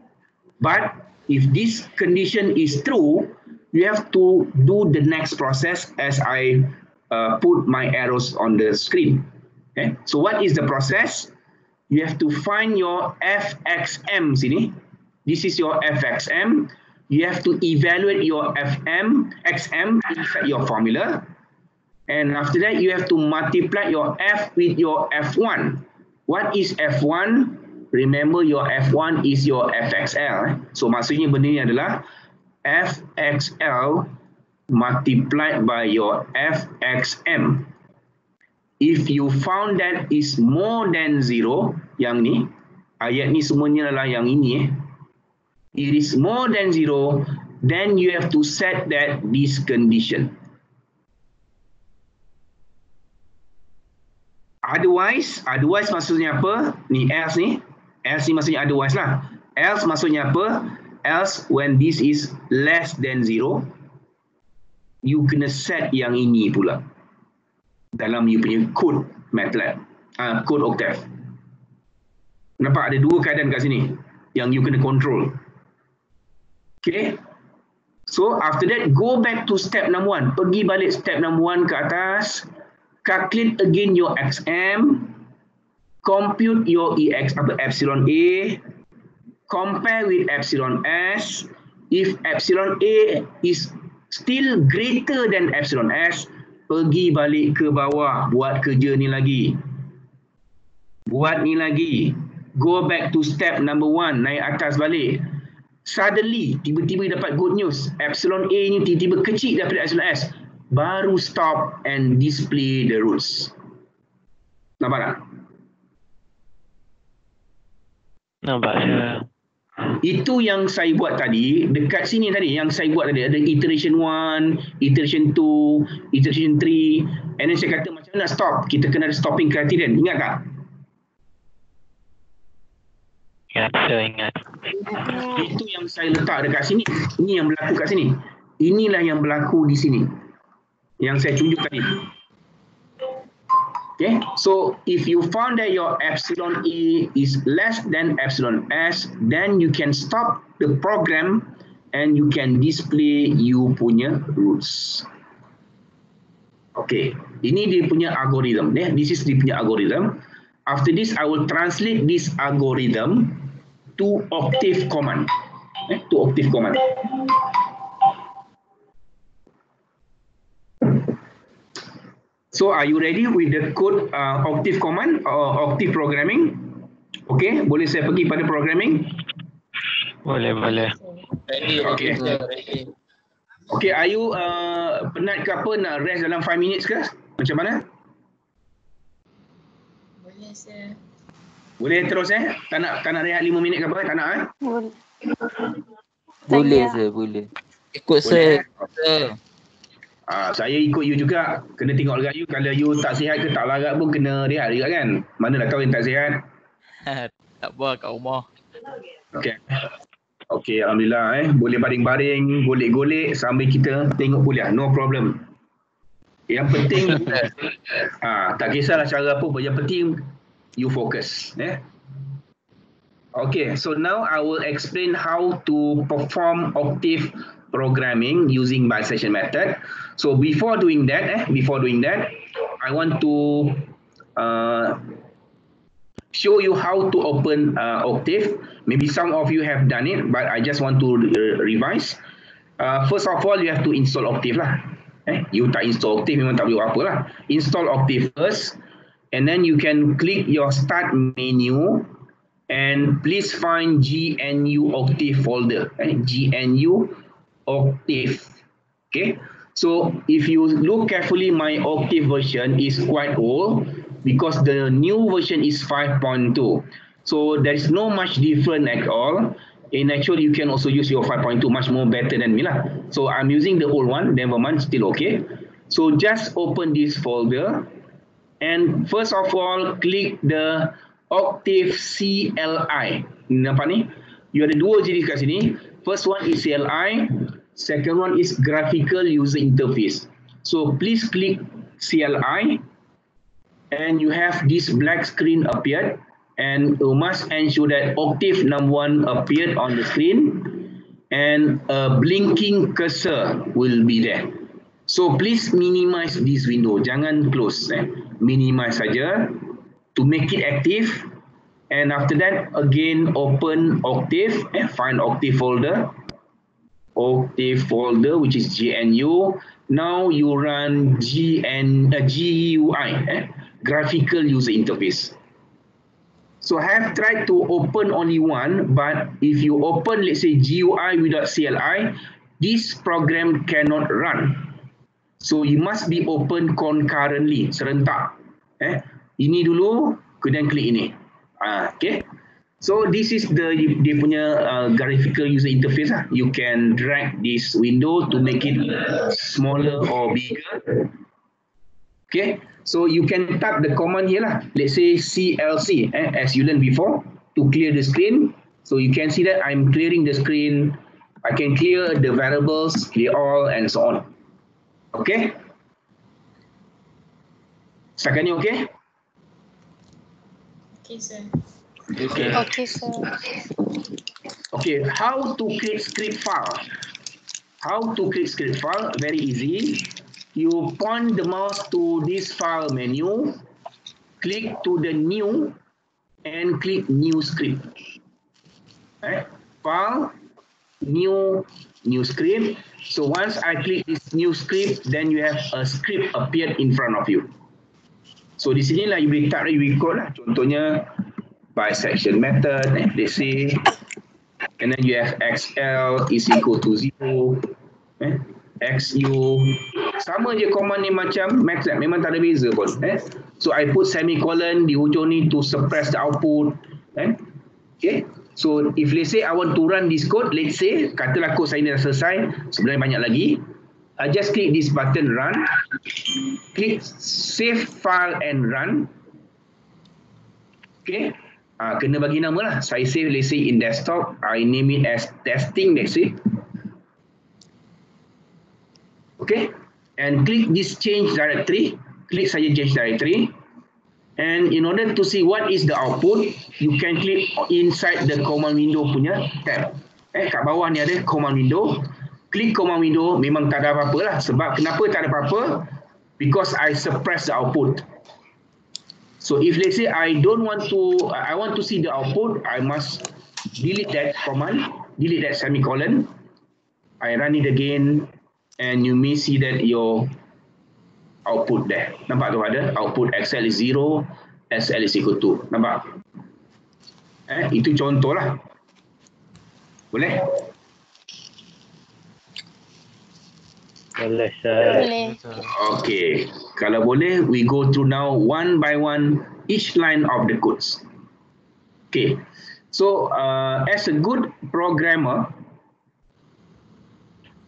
But if this condition is true, you have to do the next process as I uh, put my arrows on the screen. Okay, so what is the process? You have to find your fxm. This is your fxm. You have to evaluate your fm, xm inside your formula. And after that, you have to multiply your f with your f1. What is f1? Remember your f1 is your fxl. So maksudnya benda ni adalah fxl multiplied by your fxm. If you found that is more than zero, yang ni, ayat ni semuanya adalah yang ini eh. It is more than zero, then you have to set that this condition. Otherwise, otherwise maksudnya apa? Ni else ni. Else ni maksudnya otherwise lah. Else maksudnya apa? Else when this is less than zero, you kena set yang ini pula. Dalam you punya code MATLAB. Uh, code Octave. Nampak ada dua keadaan kat sini. Yang you kena control. Okay. So after that, go back to step number one. Pergi balik step number one ke atas. Calculate again your XM. Compute your EX apa epsilon A. Compare with epsilon S. If epsilon A is still greater than epsilon S, pergi balik ke bawah. Buat kerja ni lagi. Buat ni lagi. Go back to step number one. Naik atas balik. Suddenly, tiba-tiba dapat good news. Epsilon A ni tiba-tiba kecil daripada epsilon S. Baru stop and display the rules. Nampak tak? Nampak saya. Itu yang saya buat tadi, dekat sini tadi, yang saya buat tadi, ada iteration 1, iteration 2, iteration 3, and then saya kata macam mana nak stop? Kita kena ada stopping criterion, ingat tak? Ingat, sir, ingat. Itu yang saya letak dekat sini. Ini yang berlaku kat sini. Inilah yang berlaku di sini. Yang saya tunjuk tadi. Okay, so if you found that your epsilon E is less than epsilon S, then you can stop the program and you can display you punya rules. Okay, ini dia punya algorithm. Eh? This is dia punya algorithm. After this, I will translate this algorithm to octave command. Eh? To octave command. So are you ready with the code uh, octave command or octave programming? Okay, boleh saya pergi pada programming? Boleh, boleh. Ready, Okay. ready. Okay, are you uh, penat ke apa nak rest dalam 5 minutes ke? Macam mana? Boleh sir. Boleh terus eh? Tak nak, tak nak rehat 5 minit ke apa? Tak nak eh? Boleh. Boleh sir, boleh. Ikut Boleh. sir. Ah, saya ikut you juga. Kena tengok dekat you. Kalau you tak sihat ke tak larat pun kena rehat juga kan? Mana dah tahu yang tak sihat? tak apa kat rumah. Okay. Okay, Alhamdulillah eh. Boleh baring-baring, golek-golek sambil kita tengok kuliah. No problem. Yang penting, ah, tak kisahlah cara apa pun. Yang penting, you focus. Eh? Okay, so now I will explain how to perform octave programming using bisection method. So before doing that, eh, before doing that, I want to uh, show you how to open uh, Octave. Maybe some of you have done it, but I just want to uh, revise. Uh, first of all, you have to install Octave lah. Eh, you tak install Octave memang tak boleh buat apa lah. Install Octave first, and then you can click your start menu, and please find GNU Octave folder. Eh, GNU Octave. Okay. So if you look carefully, my Octave version is quite old because the new version is 5.2. So there is no much different at all. In actual, you can also use your 5.2 much more better than me lah. So I'm using the old one, never mind, still okay. So just open this folder and first of all, click the Octave CLI. You ada dua jenis kat sini. First one is CLI, second one is Graphical User Interface. So please click CLI and you have this black screen appeared and you must ensure that Octave number one appeared on the screen and a blinking cursor will be there. So please minimize this window. Jangan close. Eh. Minimize saja to make it active. And after that, again open Octave. Eh. Find Octave folder. Octave folder, which is GNU. Now you run GN, uh, GUI, eh. Graphical User Interface. So I have tried to open only one, but if you open, let's say GUI without CLI, this program cannot run. So you must be open concurrently, serentak. Eh, ini dulu, kemudian klik ini. Ah, okay. So this is the dia punya uh, graphical user interface lah. You can drag this window to make it smaller or bigger. Okay, so you can type the command here lah. Let's say CLC, eh, as you learned before, to clear the screen. So you can see that I'm clearing the screen. I can clear the variables, clear all, and so on. Okay? Setakat ni okay? Okay sir. Okay. Okay, sir. Okay, how to create script file? How to create script file? Very easy. You point the mouse to this file menu, click to the new, and click new script. Right? File, new, new script. So once I click this new script, then you have a script appeared in front of you. So di sini lah you boleh type, you boleh lah. Contohnya bisection method, say and then you have XL is equal to zero, eh? XU, sama je command ni macam MATLAB, memang tak ada beza pun. Eh? So I put semicolon di hujung ni to suppress the output. Eh? Okay, so if let's say I want to run this code, let's say, katalah code saya ni dah selesai, sebenarnya banyak lagi, I just click this button run, click save file and run, Okay. Ah, kena bagi nama lah. Saya save let's say in desktop. I name it as testing let's say. Okay. And click this change directory. Click saja change directory. And in order to see what is the output, you can click inside the command window punya tab. Eh, kat bawah ni ada command window. Klik command window, memang tak ada apa-apa lah. Sebab kenapa tak ada apa-apa? Because I suppress the output. So if let's say I don't want to, I want to see the output, I must delete that command, delete that semicolon. I run it again and you may see that your output there. Nampak tu ada? Output Excel is 0, SL is equal to. Nampak? Eh, itu contoh lah. Boleh? Boleh. Boleh. Okay. Kalau boleh, we go through now one by one each line of the codes. Okay. So, uh, as a good programmer,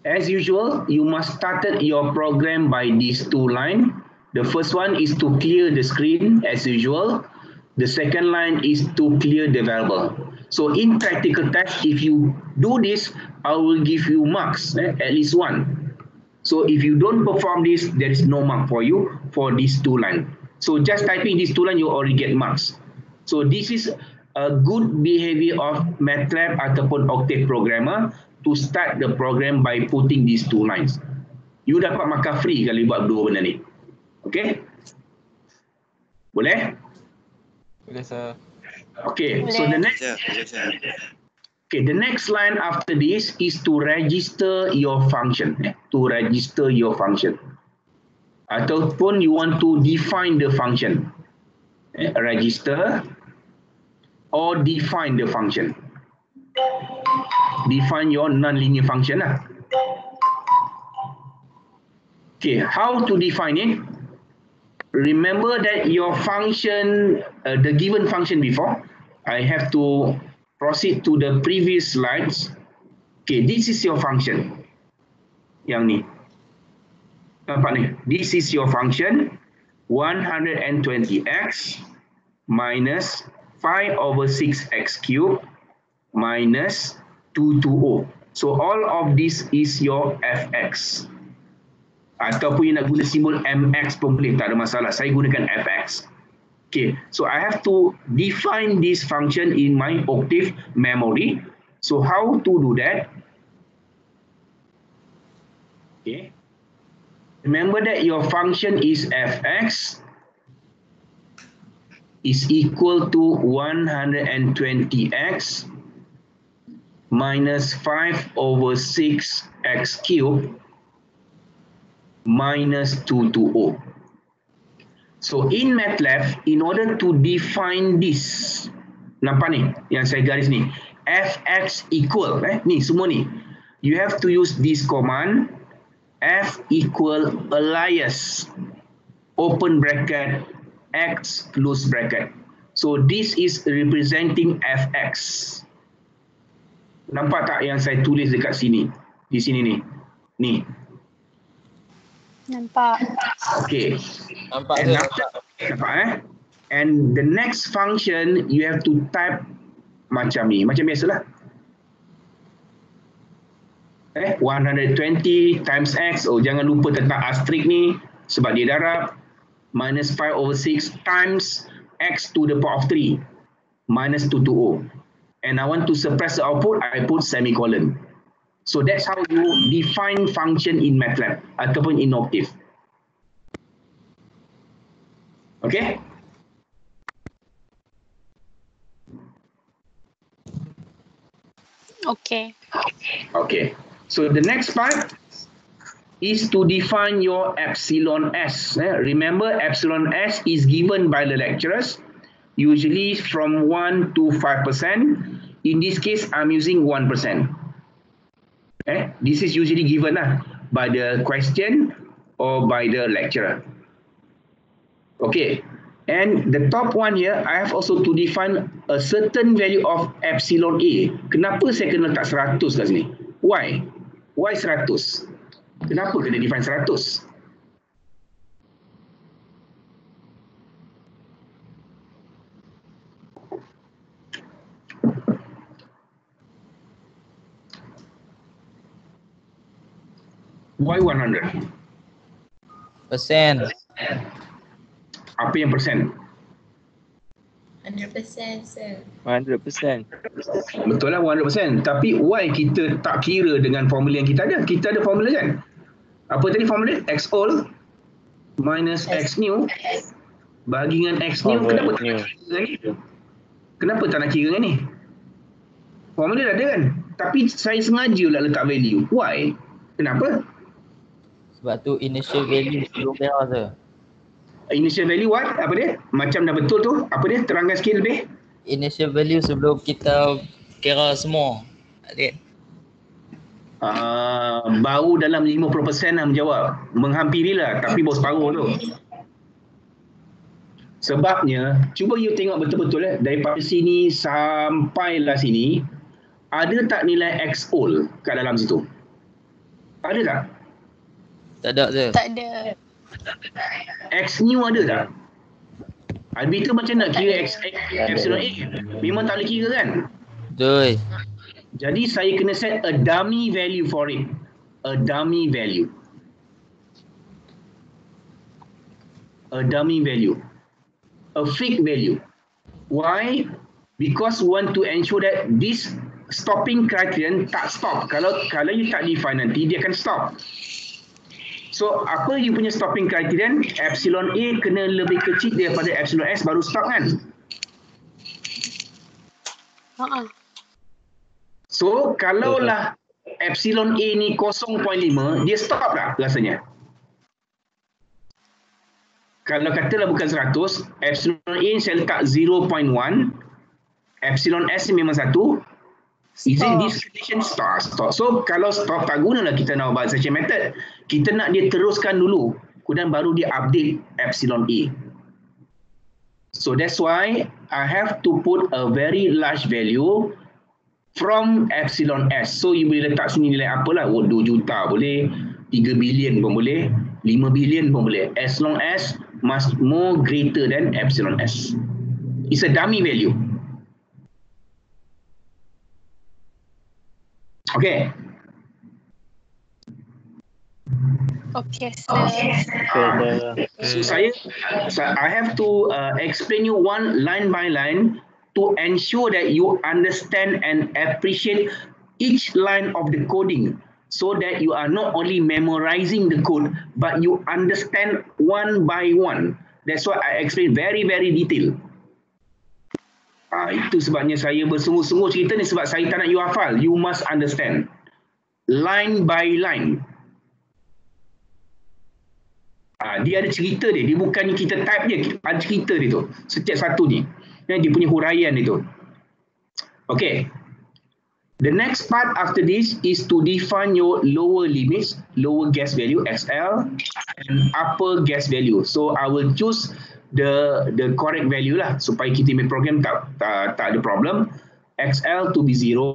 as usual, you must start your program by these two lines. The first one is to clear the screen as usual. The second line is to clear the variable. So in practical test, if you do this, I will give you marks, eh, at least one. So if you don't perform this, there is no mark for you for these two lines. So just typing these two lines, you already get marks. So this is a good behavior of MATLAB ataupun Octave programmer to start the program by putting these two lines. You dapat markah free kalau you buat dua benda ni. Okay? Boleh? Boleh sir. Okay, so the next Okay, the next line after this is to register your function. eh, To register your function. Ataupun you want to define the function. Eh, Register or define the function. Define your non-linear function. Okay, how to define it? Remember that your function, uh, the given function before, I have to proceed to the previous slides. Okay, this is your function. Yang ni. Nampak ni? This is your function. 120x minus 5 over 6x cube minus 220. So all of this is your fx. Ataupun you nak guna simbol mx pun boleh, tak ada masalah. Saya gunakan fx. Okay, so I have to define this function in my Octave memory. So how to do that? Okay. Remember that your function is fx is equal to 120x minus 5 over 6x cubed minus 220. So in MATLAB, in order to define this, nampak ni yang saya garis ni, fx equal, eh, ni semua ni. You have to use this command, f equal alias, open bracket, x close bracket. So this is representing fx. Nampak tak yang saya tulis dekat sini? Di sini ni. Ni. Nampak. Okay. Nampak And after, nampak eh? And the next function you have to type macam ni, macam biasalah. Eh, 120 times x. Oh, jangan lupa tentang asterisk ni sebab dia darab minus 5 over 6 times x to the power of 3 minus 220. And I want to suppress the output, I put semicolon. So that's how you define function in MATLAB ataupun in Octave. Okay? Okay. Okay. So the next part is to define your epsilon s. eh. Remember, epsilon s is given by the lecturers, usually from 1 to 5%. In this case, I'm using 1%. Eh? This is usually given lah, by the question or by the lecturer. Okay. And the top one here, I have also to define a certain value of epsilon A. Kenapa saya kena letak 100 kat sini? Why? Why 100? Kenapa kena define 100? Why 100? Persen. Apa yang persen? 100% sir. 100%. Betul lah 100%. Tapi why kita tak kira dengan formula yang kita ada? Kita ada formula kan? Apa tadi formula? X old minus X new bagi dengan X new. Over Kenapa X tak new. nak kira dengan ni? Kenapa tak nak kira dengan ni? Formula dah ada kan? Tapi saya sengaja lah letak value. Why? Kenapa? Sebab tu initial value sebelum kira sir. Initial value what? Apa dia? Macam dah betul tu. Apa dia? Terangkan sikit lebih. Initial value sebelum kita kira semua. Adik. Uh, baru dalam 50% lah menjawab. Menghampirilah tapi baru separuh tu. Sebabnya, cuba you tengok betul-betul eh, daripada sini sampailah sini, ada tak nilai X old kat dalam situ? Ada tak? Tak ada sir. Tak ada. X new ada tak? Habis tu macam nak kira X, X epsilon A? Memang tak boleh kira kan? Betul. Jadi saya kena set a dummy value for it. A dummy value. A dummy value. A fake value. Why? Because we want to ensure that this stopping criterion tak stop. Kalau kalau you tak define nanti dia akan stop. So apa you punya stopping criterion? Epsilon A kena lebih kecil daripada epsilon S baru stop kan? Ha So kalaulah epsilon A ni 0.5, dia stop tak rasanya? Kalau katalah bukan 100, epsilon A saya letak 0.1, epsilon S memang 1, is it this condition stop? stop. So kalau stop tak gunalah kita nak buat a method. Kita nak dia teruskan dulu, kemudian baru dia update epsilon A. So that's why I have to put a very large value from epsilon s. So you boleh letak sini nilai apalah. Oh, 2 juta boleh, 3 bilion pun boleh, 5 bilion pun boleh. As long as must more greater than epsilon s. It's a dummy value. Okay. Okay, sir. Further. So saya, so I have to uh, explain you one line by line to ensure that you understand and appreciate each line of the coding so that you are not only memorizing the code but you understand one by one. That's why I explain very very detail. Ah, itu sebabnya saya bersungguh-sungguh cerita ni sebab saya tak nak you hafal. You must understand. Line by line. Ah, dia ada cerita dia. Dia bukannya kita type je. Ada cerita dia tu. Setiap satu ni. Ya, Dia punya huraian itu. Okay. The next part after this is to define your lower limits, lower gas value XL and upper gas value. So I will choose the the correct value lah supaya kita punya program tak tak, tak ada problem. XL to be 0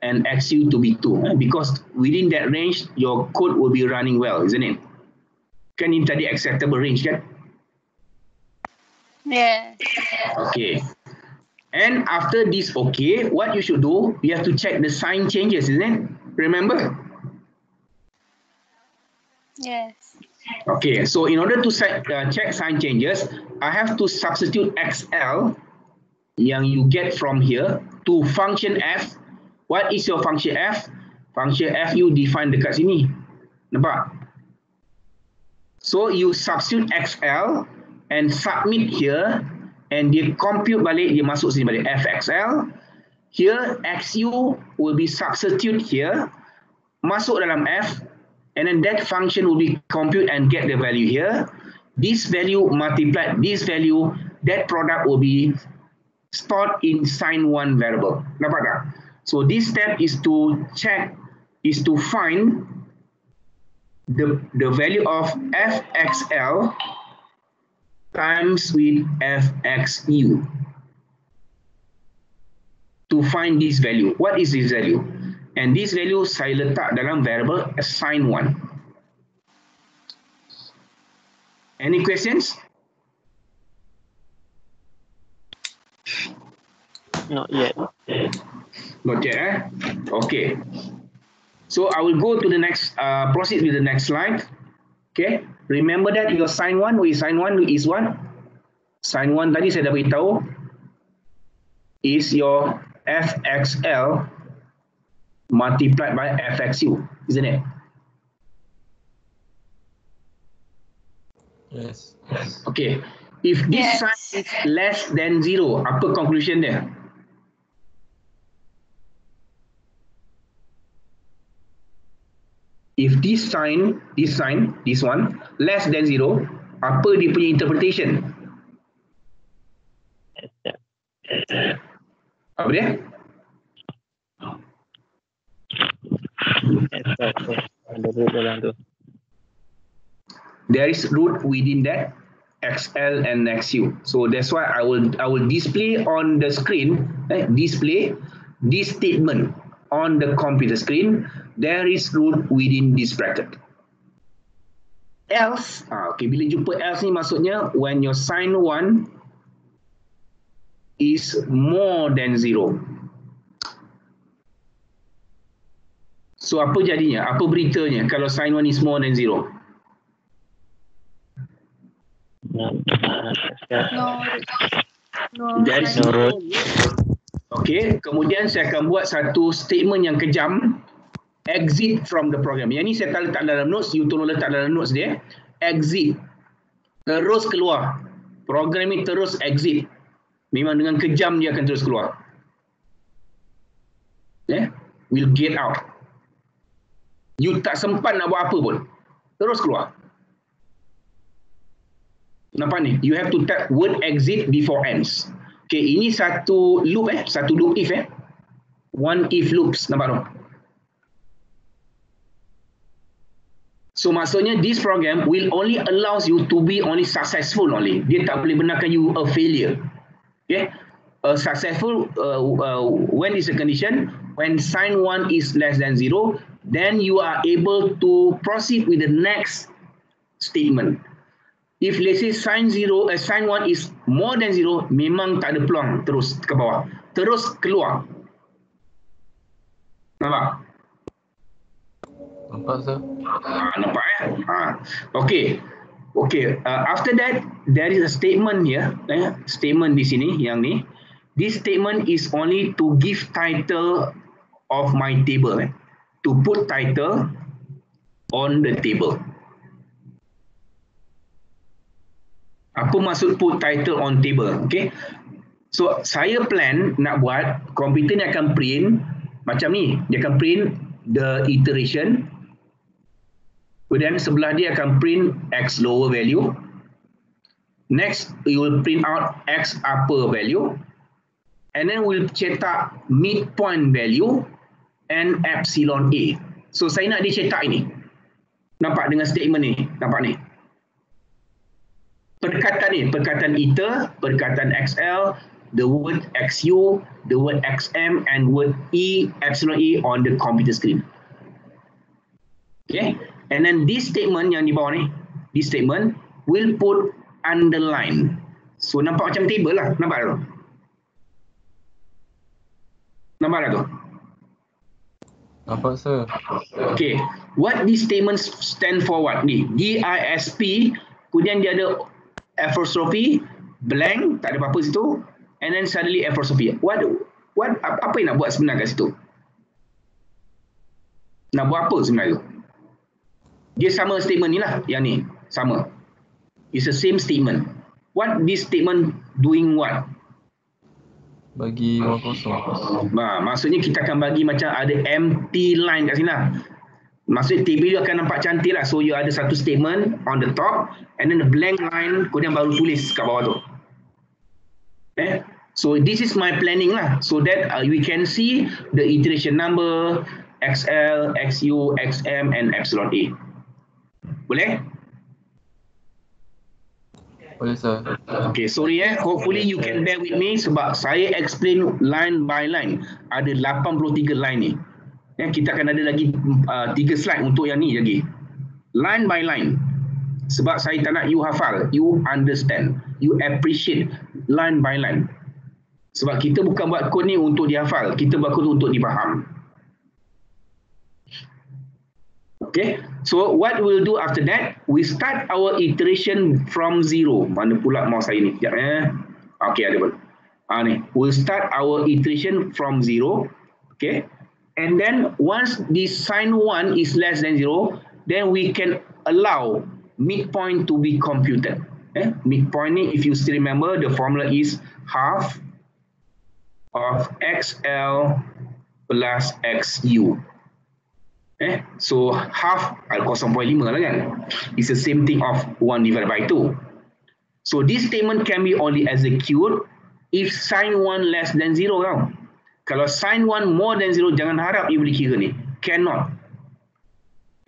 and XU to be 2 eh, because within that range your code will be running well, isn't it? Kan ini tadi acceptable range kan? Yeah. Okay. And after this okay, what you should do, you have to check the sign changes, isn't it? Remember? Yes. Okay, so in order to set, uh, check sign changes, I have to substitute XL yang you get from here to function F. What is your function F? Function F you define dekat sini. Nampak? So you substitute XL and submit here and dia compute balik, dia masuk sini balik FXL. Here XU will be substitute here, masuk dalam F and then that function will be compute and get the value here. This value multiplied this value, that product will be stored in sign one variable. Nampak tak? So this step is to check, is to find the, the value of fxl times with fxu to find this value. What is this value? And this value saya letak dalam variable assign one. Any questions? Not yet. Not yet, eh? Okay. So I will go to the next, uh, proceed with the next slide. Okay, remember that your sign one with sign one is what? Sign one tadi saya dah beritahu is your FXL multiplied by FXU, isn't it? Yes. Okay, if this Yes. sign is less than zero, apa conclusion dia? If this sign, this sign, this one, less than zero, apa dia punya interpretation? Apa dia? Accept tu. Ada root dalam tu. there is root within that XL and XU. So that's why I will I will display on the screen, eh, display this statement on the computer screen. There is root within this bracket. Else, ah, okay, bila jumpa else ni maksudnya when your sign one is more than zero. So apa jadinya? Apa beritanya kalau sign one is more than zero? No. No. No. No root. Okay, kemudian saya akan buat satu statement yang kejam. Exit from the program. Yang ni saya tak letak dalam notes, you tolong letak dalam notes dia. Exit. Terus keluar. Program ni terus exit. Memang dengan kejam dia akan terus keluar. Yeah? Will get out. You tak sempat nak buat apa pun. Terus keluar. Nampak ni? You have to type word exit before ends. Okay, ini satu loop eh, satu loop if eh. One if loops, nampak tak? So maksudnya this program will only allows you to be only successful only. Dia tak boleh benarkan you a failure. Okay? A successful uh, uh, when is the condition? When sign one is less than then you are able to proceed with the next statement. If let's say sign zero, uh, sign one is more than zero, memang tak ada peluang terus ke bawah. Terus keluar. Nampak? Nampak sir? Ah, nampak eh? Ah. Okay. Okay. Uh, after that, there is a statement here. Eh? Statement di sini, yang ni. This statement is only to give title of my table. Eh? To put title on the table. Apa maksud put title on table? Okay. So, saya plan nak buat, komputer ni akan print macam ni. Dia akan print the iteration Kemudian sebelah dia akan print X lower value. Next, it will print out X upper value. And then we'll cetak midpoint value and epsilon A. So saya nak dia cetak ini. Nampak dengan statement ni? Nampak ni? Perkataan ni, perkataan iter, perkataan XL, the word XU, the word XM and word E, epsilon E on the computer screen. Okay? And then this statement yang di bawah ni, this statement will put underline. So nampak macam table lah. Nampak tak tu? Nampak tak tu? Nampak sir? Okay. What this statement stand for what? Ni, DISP, kemudian dia ada apostrophe, blank, tak ada apa-apa situ. And then suddenly apostrophe. What, what, apa yang nak buat sebenarnya kat situ? Nak buat apa sebenarnya? Dia sama statement ni lah, yang ni. Sama. It's the same statement. What this statement doing what? Bagi ruang kosong. Nah, maksudnya kita akan bagi macam ada empty line kat sini lah. Maksudnya table you akan nampak cantik lah. So you ada satu statement on the top and then the blank line kemudian baru tulis kat bawah tu. Eh? So this is my planning lah. So that uh, we can see the iteration number XL, XU, XM and epsilon A. Boleh? Okay, sorry eh. Hopefully you can bear with me sebab saya explain line by line. Ada 83 line ni. Ya, kita akan ada lagi uh, 3 slide untuk yang ni lagi. Line by line. Sebab saya tak nak you hafal. You understand. You appreciate line by line. Sebab kita bukan buat kod ni untuk dihafal. Kita buat kod untuk dipaham. Okay, so what we'll do after that, we start our iteration from zero. Mana pula mouse saya ni? Sekejap eh. Okay, ada pun. Ah ni, we'll start our iteration from zero. Okay, and then once the sign one is less than zero, then we can allow midpoint to be computed. Eh? Midpoint ni, if you still remember, the formula is half of XL plus XU. Eh? So half al 0.5 lah kan. It's the same thing of 1 divided by 2. So this statement can be only execute if sign 1 less than 0 tau. Kalau sign 1 more than 0, jangan harap you boleh kira ni. Cannot.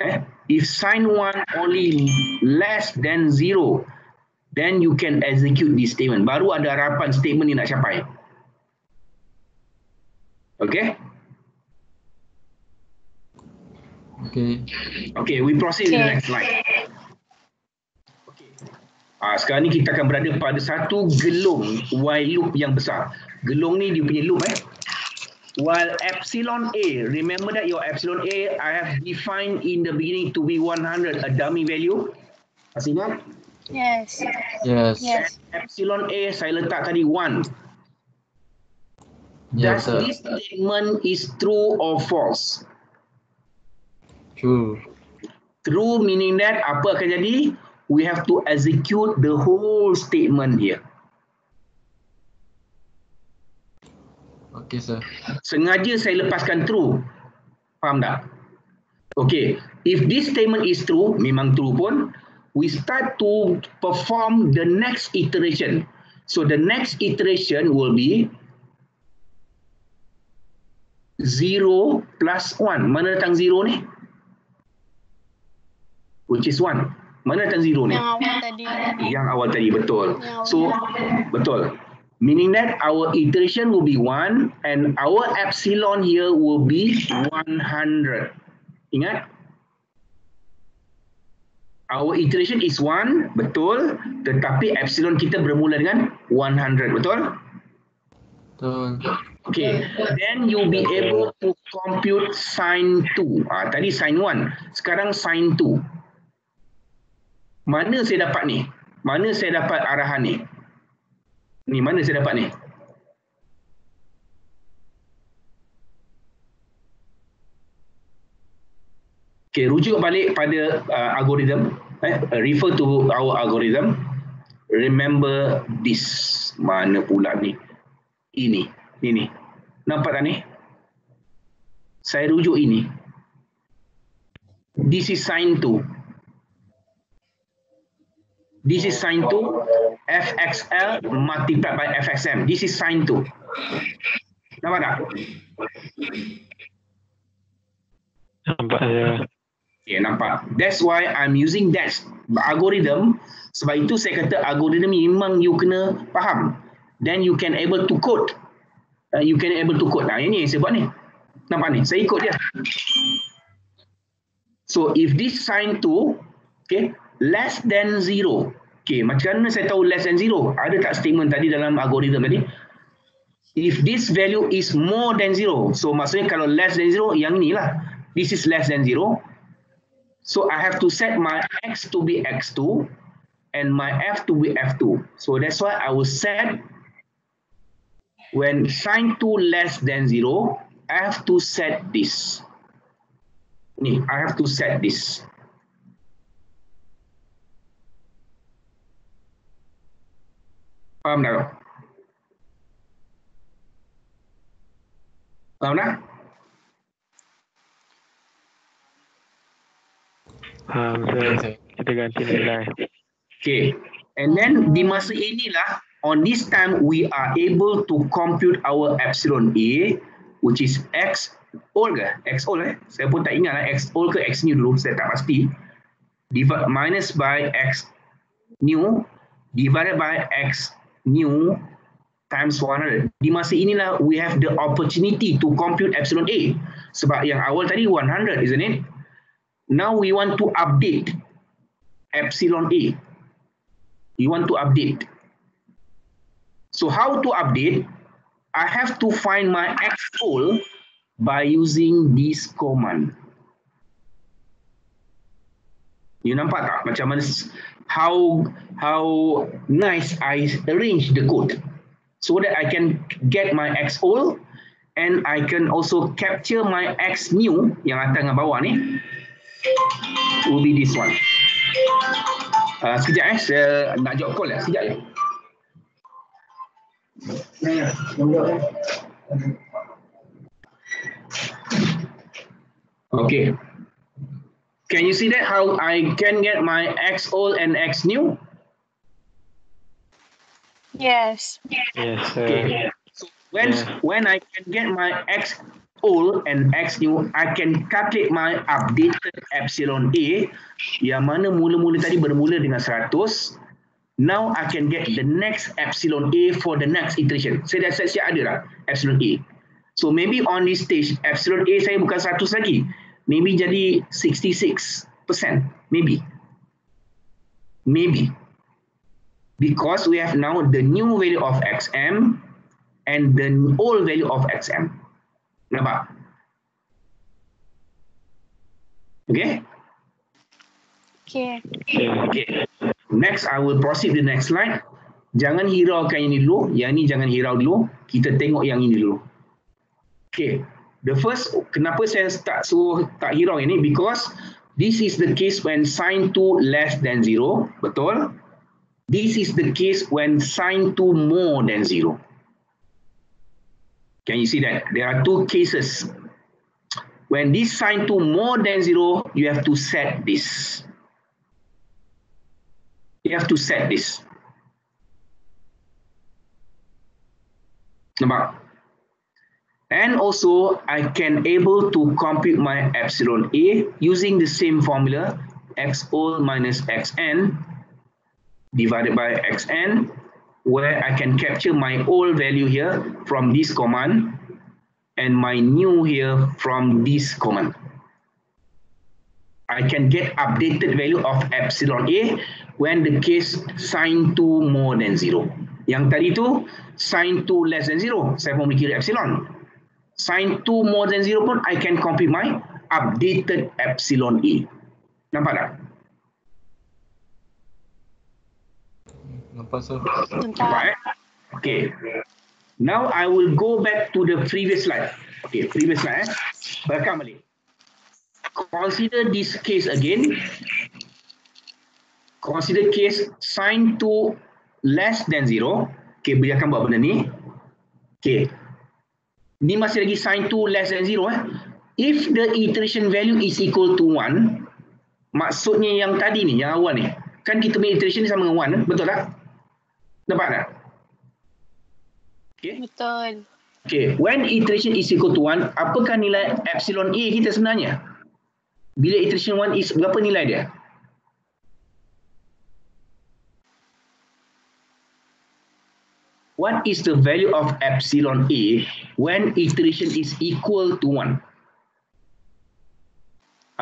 Eh? If sign 1 only less than 0, then you can execute this statement. Baru ada harapan statement ni nak capai. Okay? Okay. Okay, we proceed okay. to the next slide. Okay. Ah, sekarang ni kita akan berada pada satu gelung while loop yang besar. Gelung ni dia punya loop eh. While epsilon A, remember that your epsilon A I have defined in the beginning to be 100, a dummy value. Masih ingat? Yes. Yes. Yes. Epsilon A saya letak tadi 1. Yes, Does sir. this statement is true or false? True. True meaning that apa akan jadi? We have to execute the whole statement here. Okay, sir. Sengaja saya lepaskan true. Faham tak? Okay. If this statement is true, memang true pun, we start to perform the next iteration. So the next iteration will be 0 plus 1. Mana datang 0 ni? Which is 1. Mana datang 0 ni? Yang awal tadi. yang awal tadi betul. So betul. Meaning that our iteration will be 1 and our epsilon here will be 100. Ingat? Our iteration is 1, betul. Tetapi epsilon kita bermula dengan 100, betul? Betul. Okay, then you'll be able to compute sin 2. Ah, tadi sin 1, sekarang sin 2. Mana saya dapat ni? Mana saya dapat arahan ni? Ni mana saya dapat ni? Okay, rujuk balik pada uh, algorithm. Eh, refer to our algorithm. Remember this. Mana pula ni? Ini. Ini. Nampak tak ni? Saya rujuk ini. This is sin 2. This is sin 2. FXL multiplied by FXM. This is sin 2. Nampak tak? Nampak saya. Okay, nampak. That's why I'm using that algorithm. Sebab itu saya kata algorithm memang you kena faham. Then you can able to code. Uh, you can able to code. Nah, ini yang saya buat ni. Nampak ni? Saya ikut dia. So if this sign 2, okay, less than 0. Okay, macam mana saya tahu less than 0? Ada tak statement tadi dalam algorithm tadi? If this value is more than 0. So maksudnya kalau less than 0, yang ni lah. This is less than 0. So I have to set my x to be x2 and my f to be f2. So that's why I will set when sign 2 less than 0, I have to set this. Ni, I have to set this. Faham tak? Faham tak? Faham Okay, saya. sir. Kita ganti nilai. Okay. And then di masa inilah, on this time we are able to compute our epsilon A, which is X old ke? X old eh? Saya pun tak ingat lah X old ke X new dulu, saya tak pasti. Divide minus by X new divided by X new times 100. Di masa inilah we have the opportunity to compute epsilon A. Sebab yang awal tadi 100, isn't it? Now we want to update epsilon A. We want to update. So how to update? I have to find my x pole by using this command. You nampak tak macam mana how how nice I arrange the code so that I can get my x old and I can also capture my x new yang atas dengan bawah ni will be this one. Uh, sekejap eh, saya nak jawab call ya, sekejap ya. Okay. Can you see that how I can get my X old and X new? Yes. Yes, sir. Okay. So when Yeah. when I can get my X old and X new, I can calculate my updated epsilon A yang mana mula-mula tadi bermula dengan 100. Now I can get the next epsilon A for the next iteration. Saya dah siap ada lah epsilon A. So maybe on this stage epsilon A saya bukan 100 lagi. Maybe jadi 66%. Maybe. Maybe because we have now the new value of xm and the old value of xm. Nampak? Okay? Okay. Okay. Next, I will proceed the next slide. Jangan hiraukan yang ini dulu. Yang ini jangan hirau dulu. Kita tengok yang ini dulu. Okay. The first, kenapa saya tak suruh tak hirau ini? Because this is the case when sign 2 less than 0. Betul? This is the case when sign 2 more than 0. Can you see that? There are two cases. When this sign 2 more than 0, you have to set this. You have to set this. Nampak? And also, I can able to compute my epsilon A using the same formula, x old minus xn divided by xn, where I can capture my old value here from this command and my new here from this command. I can get updated value of epsilon A when the case sign 2 more than 0. Yang tadi tu sign 2 less than 0, saya pun kira epsilon. Sign 2 more than 0 pun I can compute my updated epsilon A. Nampak tak? Nampak sir? Nampak eh? Okay. Now I will go back to the previous slide. Okay, previous slide. Eh? Welcome balik. Consider this case again. Consider case sign to less than zero. Okay, beri akan buat benda ni. Okay. Ni masih lagi sign to less than zero. Eh? If the iteration value is equal to one, maksudnya yang tadi ni, yang awal ni, kan kita punya iteration ni sama dengan one, eh? betul tak? Nampak tak? Okay. Betul. Okay, when iteration is equal to 1, apakah nilai epsilon A kita sebenarnya? Bila iteration 1 is, berapa nilai dia? What is the value of epsilon A when iteration is equal to 1?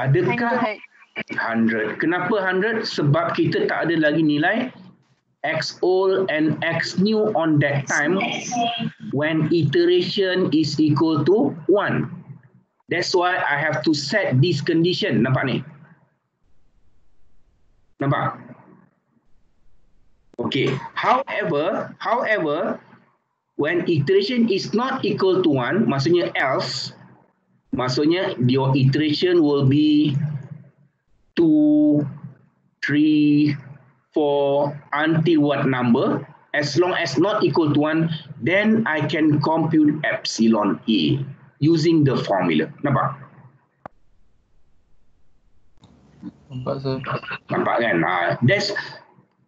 Adakah 100. 100. Kenapa 100? Sebab kita tak ada lagi nilai x old and x new on that time when iteration is equal to 1. That's why I have to set this condition. Nampak ni? Nampak? Okay. However, however, when iteration is not equal to 1, maksudnya else, maksudnya your iteration will be 2, 3, 4 until what number? As long as not equal to 1, then I can compute epsilon A using the formula. Nampak? Nampak sir? Nampak kan? Ah, that's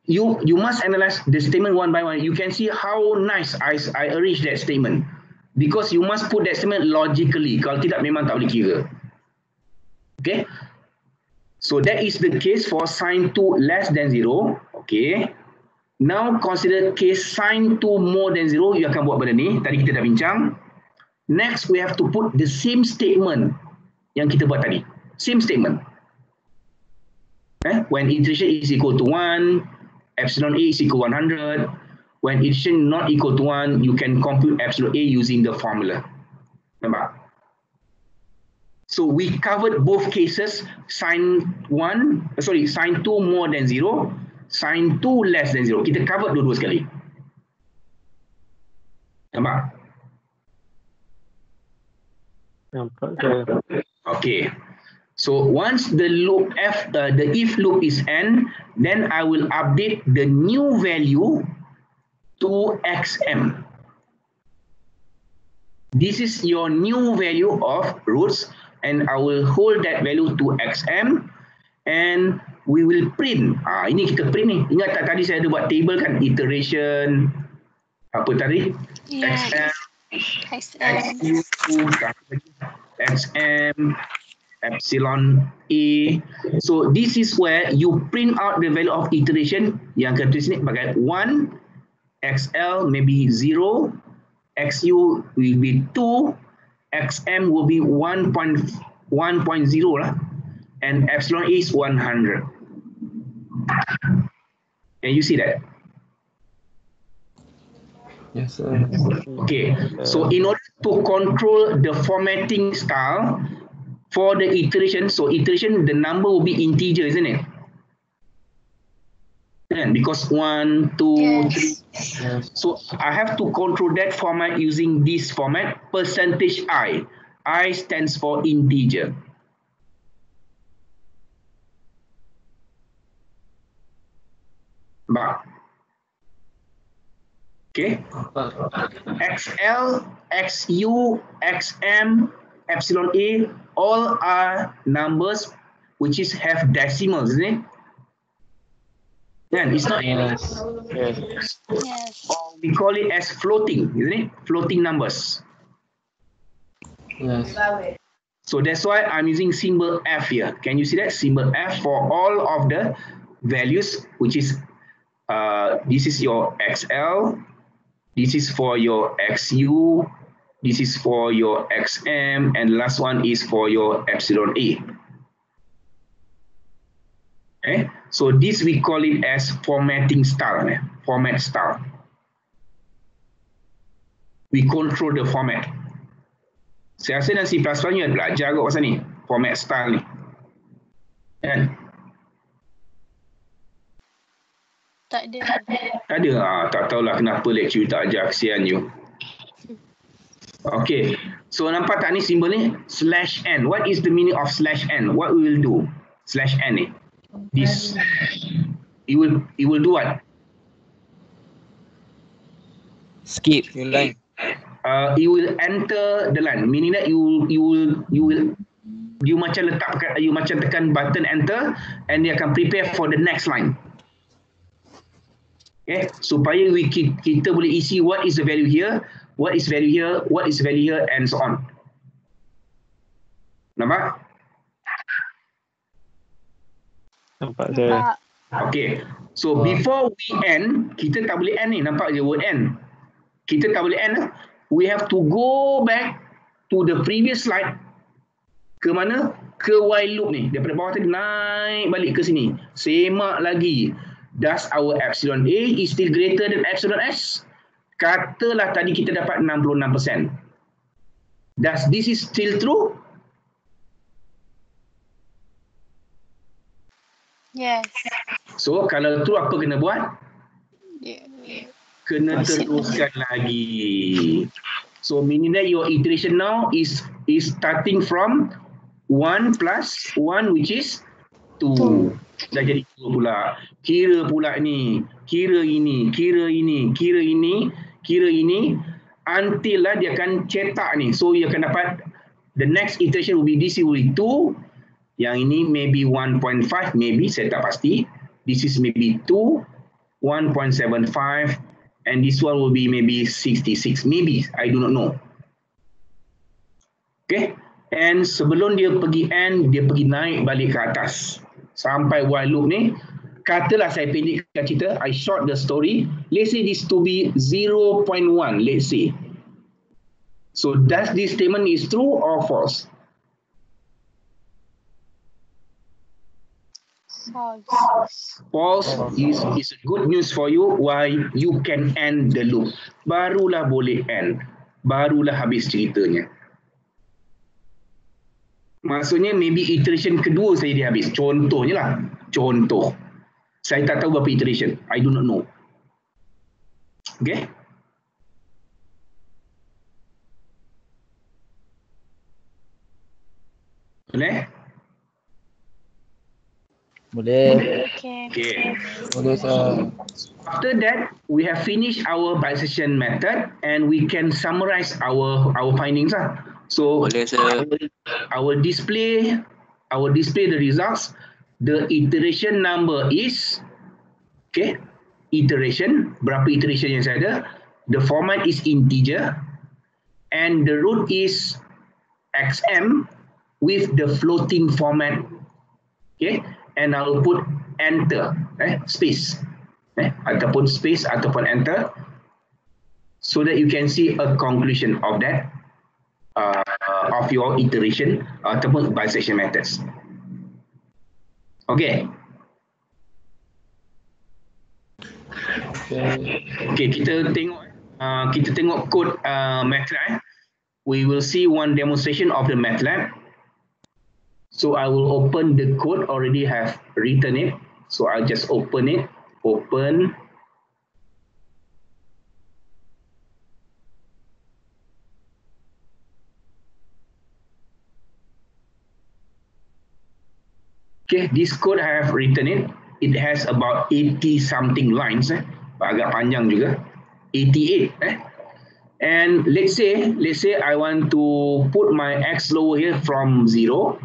you you must analyze the statement one by one. You can see how nice I I arrange that statement. Because you must put that statement logically. Kalau tidak memang tak boleh kira. Okay? So that is the case for sign 2 less than 0. Okay. Now consider case sign 2 more than 0. You akan buat benda ni. Tadi kita dah bincang. Next, we have to put the same statement yang kita buat tadi. Same statement. Eh? When iteration is equal to 1, epsilon A is equal 100. When iteration not equal to 1, you can compute epsilon A using the formula. Nampak? So we covered both cases, sign one, uh, sorry, sign two more than zero, sign two less than zero. Kita covered dua-dua sekali. Nampak? Nampak sir. So once the loop F, uh, the if loop is end, then I will update the new value to XM. This is your new value of roots and I will hold that value to XM and we will print. Ah, ini kita print ni. Ingat tak tadi saya ada buat table kan iteration apa tadi? Yes. XM XM. XU, XM, epsilon A. So this is where you print out the value of iteration yang kata sini pakai 1, XL maybe 0, XU will be 2, XM will be 1.1.0 lah, and epsilon is 100. Can you see that? Yes, sir. Okay, so in order to control the formatting style for the iteration, so iteration the number will be integer, isn't it? Then because one, two, three. Yes. Yes. So I have to control that format using this format percentage I. I stands for integer. Bah. Okay. XL, XU, XM, epsilon A, all are numbers which is have decimals, isn't it? Then it's not, Yes. Yes. Yes. or we call it as floating, isn't it? Floating numbers. Yes. So that's why I'm using symbol F here. Can you see that symbol F for all of the values, which is uh, this is your XL, this is for your XU, this is for your XM, and last one is for your epsilon A. Okay, so this we call it as formatting style, eh? format style. We control the format. Saya rasa dan C++ ni ada belajar kot pasal ni. Format style ni. Kan? Tak ada. Tak ada. Ah, tak tahulah kenapa lecture tak ajar. Kesian you. Okay. So nampak tak ni simbol ni? Slash n. What is the meaning of slash n? What we will do? Slash n ni. This. It will, it will do what? Skip your line. uh, you will enter the line meaning that you you will you will you macam letak you macam tekan button enter and dia akan prepare for the next line okay supaya we kita, kita boleh isi what is the value here what is value here what is value here and so on nampak Nampak. Nampak. Okay. So before we end, kita tak boleh end ni. Nampak je word end. Kita tak boleh end. We have to go back to the previous slide. Ke mana? Ke while loop ni. Daripada bawah tadi naik balik ke sini. Semak lagi. Does our epsilon A is still greater than epsilon S? Katalah tadi kita dapat 66%. Does this is still true? Yes. So kalau true apa kena buat? Yeah. kena teruskan lagi. So meaning that your iteration now is is starting from 1 plus 1 which is 2. Dah jadi 2 pula. Kira pula ni. Kira ini, kira ini, kira ini, kira ini until lah dia akan cetak ni. So you akan dapat the next iteration will be this will be 2. Yang ini maybe 1.5 maybe saya tak pasti. This is maybe 2 1.75 and this one will be maybe 66 maybe I do not know okay and sebelum dia pergi end dia pergi naik balik ke atas sampai while loop ni katalah saya pendekkan cerita I short the story let's say this to be 0.1 let's say so does this statement is true or false False. false is is good news for you why you can end the loop barulah boleh end barulah habis ceritanya Maksudnya maybe iteration kedua saya dia habis. Contohnya lah. Contoh. Saya tak tahu berapa iteration. I do not know. Okay. Boleh? Boleh. Okay. Okay. Boleh sir. After that, we have finished our bisection method and we can summarize our our findings. Ah. So Boleh sir. our, our display, our display the results. The iteration number is, okay, iteration, berapa iteration yang saya ada. The format is integer and the root is xm with the floating format. Okay, and I'll put enter, eh, space, eh, ataupun space ataupun enter so that you can see a conclusion of that uh, of your iteration ataupun bisection methods. Okay. Okay, kita tengok uh, kita tengok kod uh, MATLAB. We will see one demonstration of the MATLAB. So I will open the code already have written it. So I'll just open it. Open. Okay, this code I have written it. It has about 80 something lines. Eh. Agak panjang juga. 88. Eh. And let's say, let's say I want to put my x lower here from zero.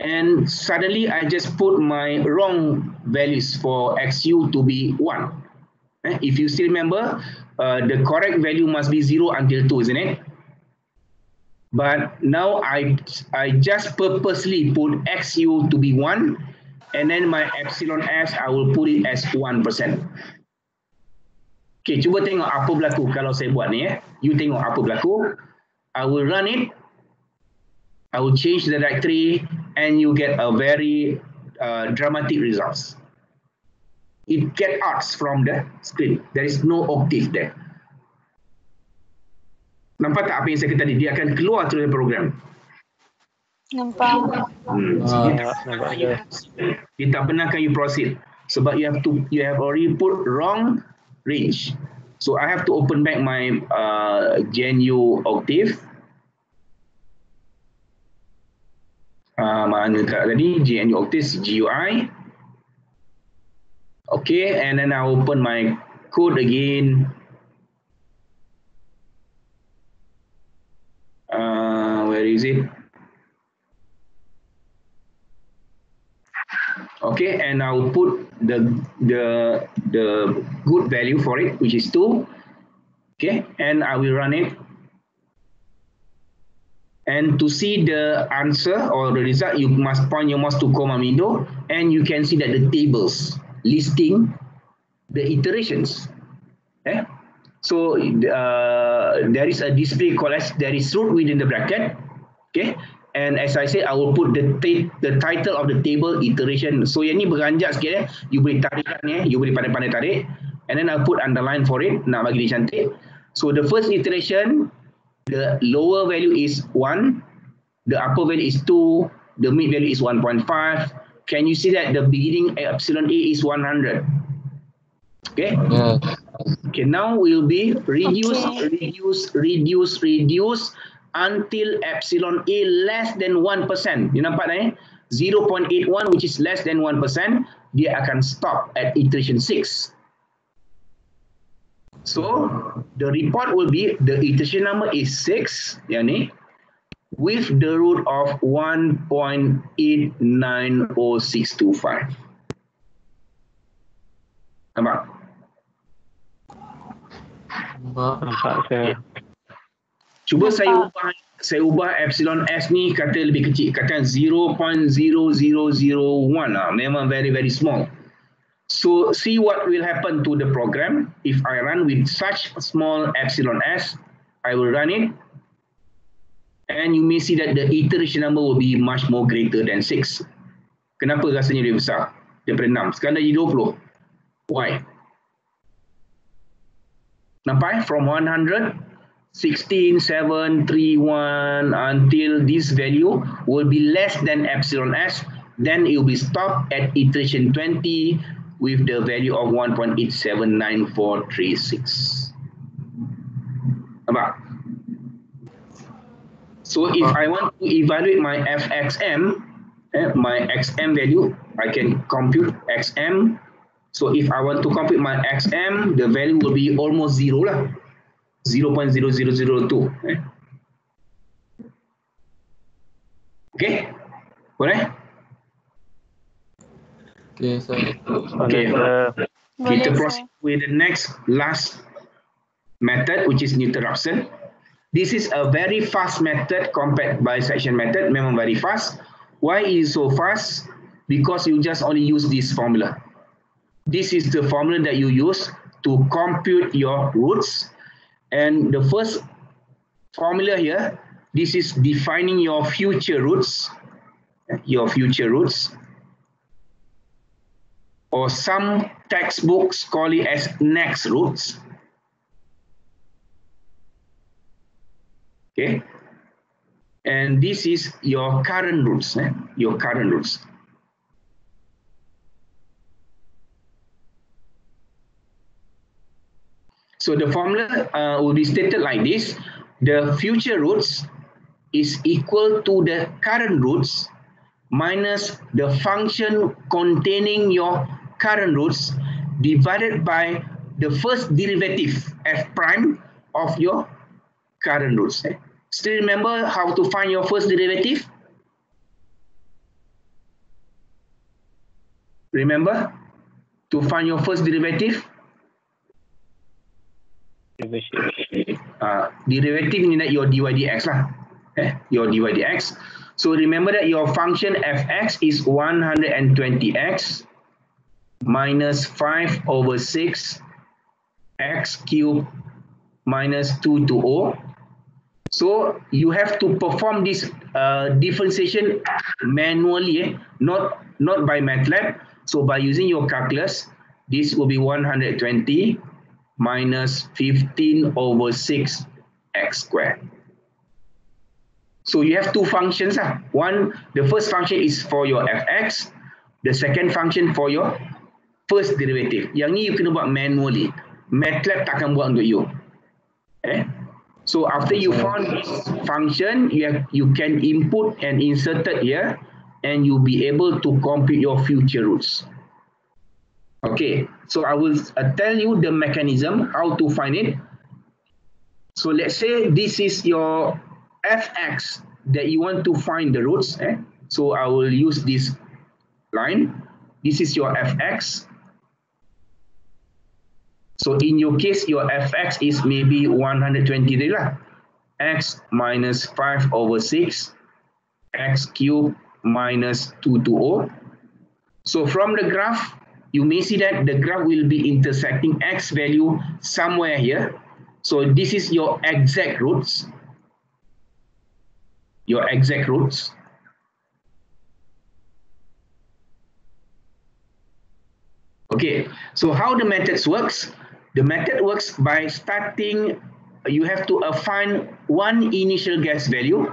And suddenly I just put my wrong values for xu to be one. Eh, If you still remember, uh, the correct value must be zero until two, isn't it? But now I I just purposely put xu to be one, and then my epsilon s I will put it as one percent. Okay, cuba tengok apa berlaku kalau saya buat ni eh. You tengok apa berlaku. I will run it. I will change the directory, and you get a very uh, dramatic results. It get arts from the screen. There is no octave there. Nampak tak apa yang saya kata tadi? Dia akan keluar terus dari program. Nampak. Hmm. Ah. Dia tak nampak pernah you- Dia tak benarkan you proceed. Sebab you have to you have already put wrong range. So I have to open back my uh, GNU Octave. Uh, mana tak tadi GNU Octave GUI. Okay, and then I open my code again. It? Okay, and I'll put the the the good value for it, which is two. Okay, and I will run it. And to see the answer or the result, you must point your mouse to command window, and you can see that the tables listing the iterations. Eh? So uh, there is a display called as there is root within the bracket. Okay. And as I said, I will put the the title of the table iteration. So yang ni beranjak sikit eh. You boleh tarikkan eh. You boleh pandai-pandai tarik. And then I'll put underline for it. Nak bagi dia cantik. So the first iteration, the lower value is 1. The upper value is 2. The mid value is 1.5. Can you see that the beginning epsilon A is 100? Okay. Yeah. Okay, now we will be reduce, Okay. reduce, reduce, reduce until epsilon A less than 1%. You nampak tak eh? 0.81 which is less than 1%, dia akan stop at iteration 6. So, the report will be the iteration number is 6, yang ni, with the root of 1.890625. Nampak? Nampak. Nampak saya. Cuba Nampak. saya ubah saya ubah epsilon s ni kata lebih kecil, kata 0.0001 lah. Memang very very small. So see what will happen to the program if I run with such small epsilon s. I will run it and you may see that the iteration number will be much more greater than 6. Kenapa rasanya dia besar? Daripada 6. Sekarang dah jadi 20. Why? Nampak eh? From 100 16, 7, 3, 1 until this value will be less than epsilon s, then it will be stopped at iteration 20 with the value of 1.879436. Nampak? So if I want to evaluate my fxm, eh, my xm value, I can compute xm. So if I want to compute my xm, the value will be almost zero lah. 0.0002. Eh? Okay? Boleh? Okay, sir. Okay. Soalan saya. Kita proceed with the next last method which is Newton-Raphson. This is a very fast method compared bisection method, memang very fast. Why is so fast? Because you just only use this formula. This is the formula that you use to compute your roots. And the first formula here, this is defining your future roots, your future roots or some textbooks call it as next roots. Okay. And this is your current roots, eh? your current roots. So the formula uh, will be stated like this. The future roots is equal to the current roots minus the function containing your current roots divided by the first derivative f prime of your current roots. eh. Still remember how to find your first derivative? Remember to find your first derivative? Uh, derivative ni that your dy dx lah. Eh, your dy dx. So remember that your function fx is 120x minus 5 over 6 x cubed minus 2 to o. So you have to perform this uh, differentiation manually, eh? not not by MATLAB. So by using your calculus, this will be 120 minus 15 over 6 x squared. So you have two functions. Ah. One, the first function is for your fx. The second function for your first derivative. Yang ni you kena buat manually. MATLAB takkan buat untuk you. Eh? So after you found this function, you have you can input and insert it here, and you'll be able to compute your future roots. Okay, so I will uh, tell you the mechanism how to find it. So let's say this is your fx that you want to find the roots. Eh? So I will use this line. This is your fx. So in your case, your fx is maybe 120 degree lah. x minus 5 over 6, x cubed minus 2 to o. So from the graph, you may see that the graph will be intersecting x value somewhere here. So this is your exact roots. Your exact roots. Okay, so how the methods works? The method works by starting, you have to find one initial guess value.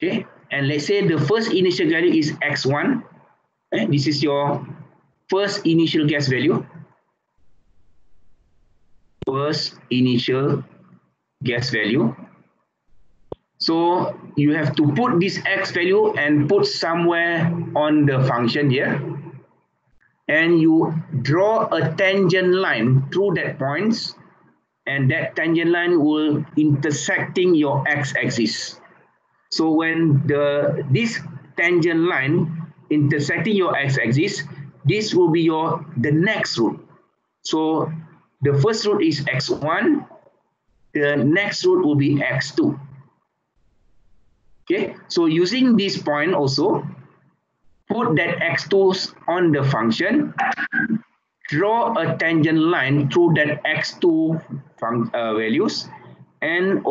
Okay, and let's say the first initial value is x1. Eh, this is your first initial guess value. First initial guess value. So you have to put this x value and put somewhere on the function here. And you draw a tangent line through that points and that tangent line will intersecting your x-axis. So when the this tangent line intersecting your x-axis, this will be your the next root. So the first root is x1, the next root will be x2. Okay, so using this point also, put that x2 on the function, draw a tangent line through that x2 fun- uh, values, and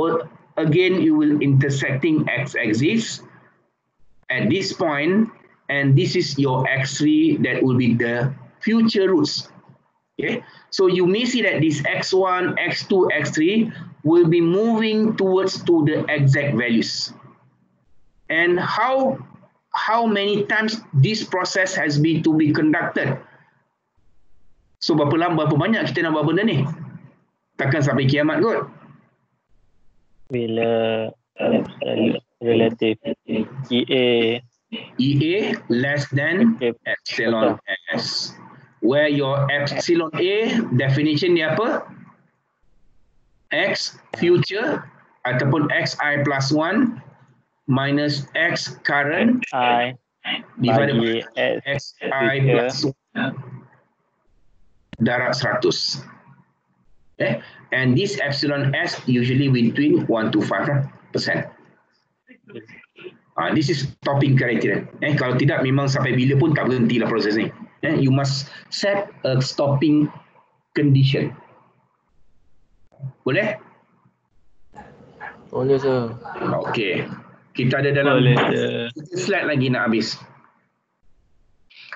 again you will intersecting x-axis at this point, and this is your x3 that will be the future roots. Okay, so you may see that this x1, x2, x3 will be moving towards to the exact values. And how how many times this process has been to be conducted? So berapa lama, berapa banyak kita nak buat benda ni? Takkan sampai kiamat kot. Bila uh, relatif EA EA less than Okay. epsilon S. Where your epsilon A definition dia apa? X future ataupun XI plus 1 minus X current I divided by S XI plus 1 darat 100. Okay. And this epsilon S usually between 1 to 5 lah, percent. Ah, this is stopping criteria. Eh, kalau tidak memang sampai bila pun tak berhenti lah proses ni. Eh, you must set a stopping condition. Boleh? Boleh sir. Okey. Kita ada dalam boleh slide lagi nak habis.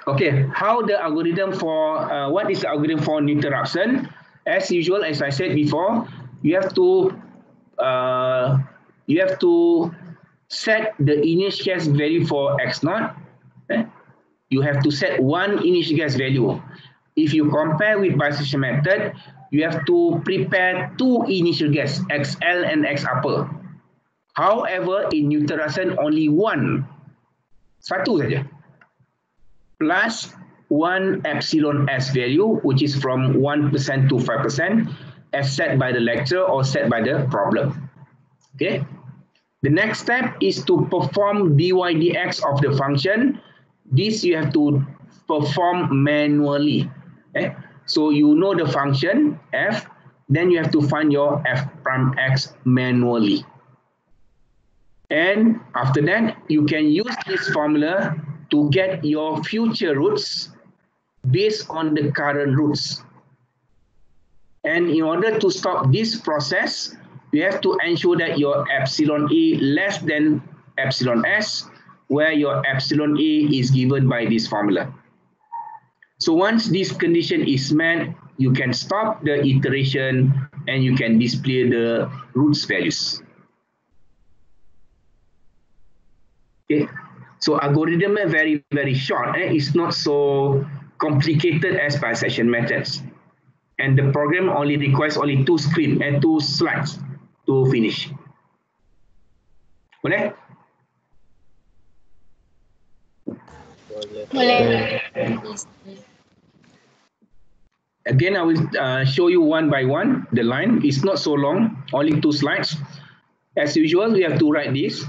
Okay, how the algorithm for uh, what is the algorithm for interruption? As usual, as I said before, you have to uh, you have to set the initial guess value for x naught. eh? You have to set one initial guess value. If you compare with bisection method, you have to prepare two initial guess, XL and X upper. However, in Newton only one, satu saja, plus one epsilon s value, which is from 1% to 5%, as set by the lecturer or set by the problem. Okay. The next step is to perform dy dx of the function. This you have to perform manually. Okay. So you know the function f, then you have to find your f prime x manually. And after that, you can use this formula to get your future roots based on the current roots. And in order to stop this process, you have to ensure that your epsilon E less than epsilon S, where your epsilon E is given by this formula. So once this condition is met, you can stop the iteration and you can display the roots values. Okay. So algorithm is very, very short. Eh? It's not so complicated as bisection methods. And the program only requires only two screen and two slides to finish. Boleh? Boleh. Again, I will uh, show you one by one. The line is not so long, only two slides. As usual, we have to write this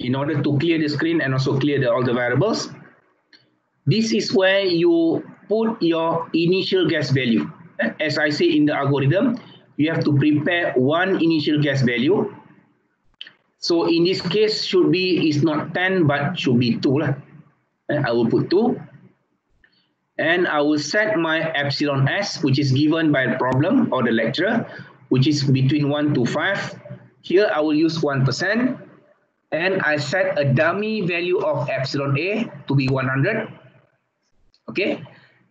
in order to clear the screen and also clear the, all the variables. This is where you put your initial guess value. As I say in the algorithm, you have to prepare one initial guess value. So in this case, should be is not 10, but should be 2. Lah. I will put 2. And I will set my epsilon s, which is given by the problem or the lecturer, which is between 1 to 5. Here I will use 1%. And I set a dummy value of epsilon A to be 100. Okay.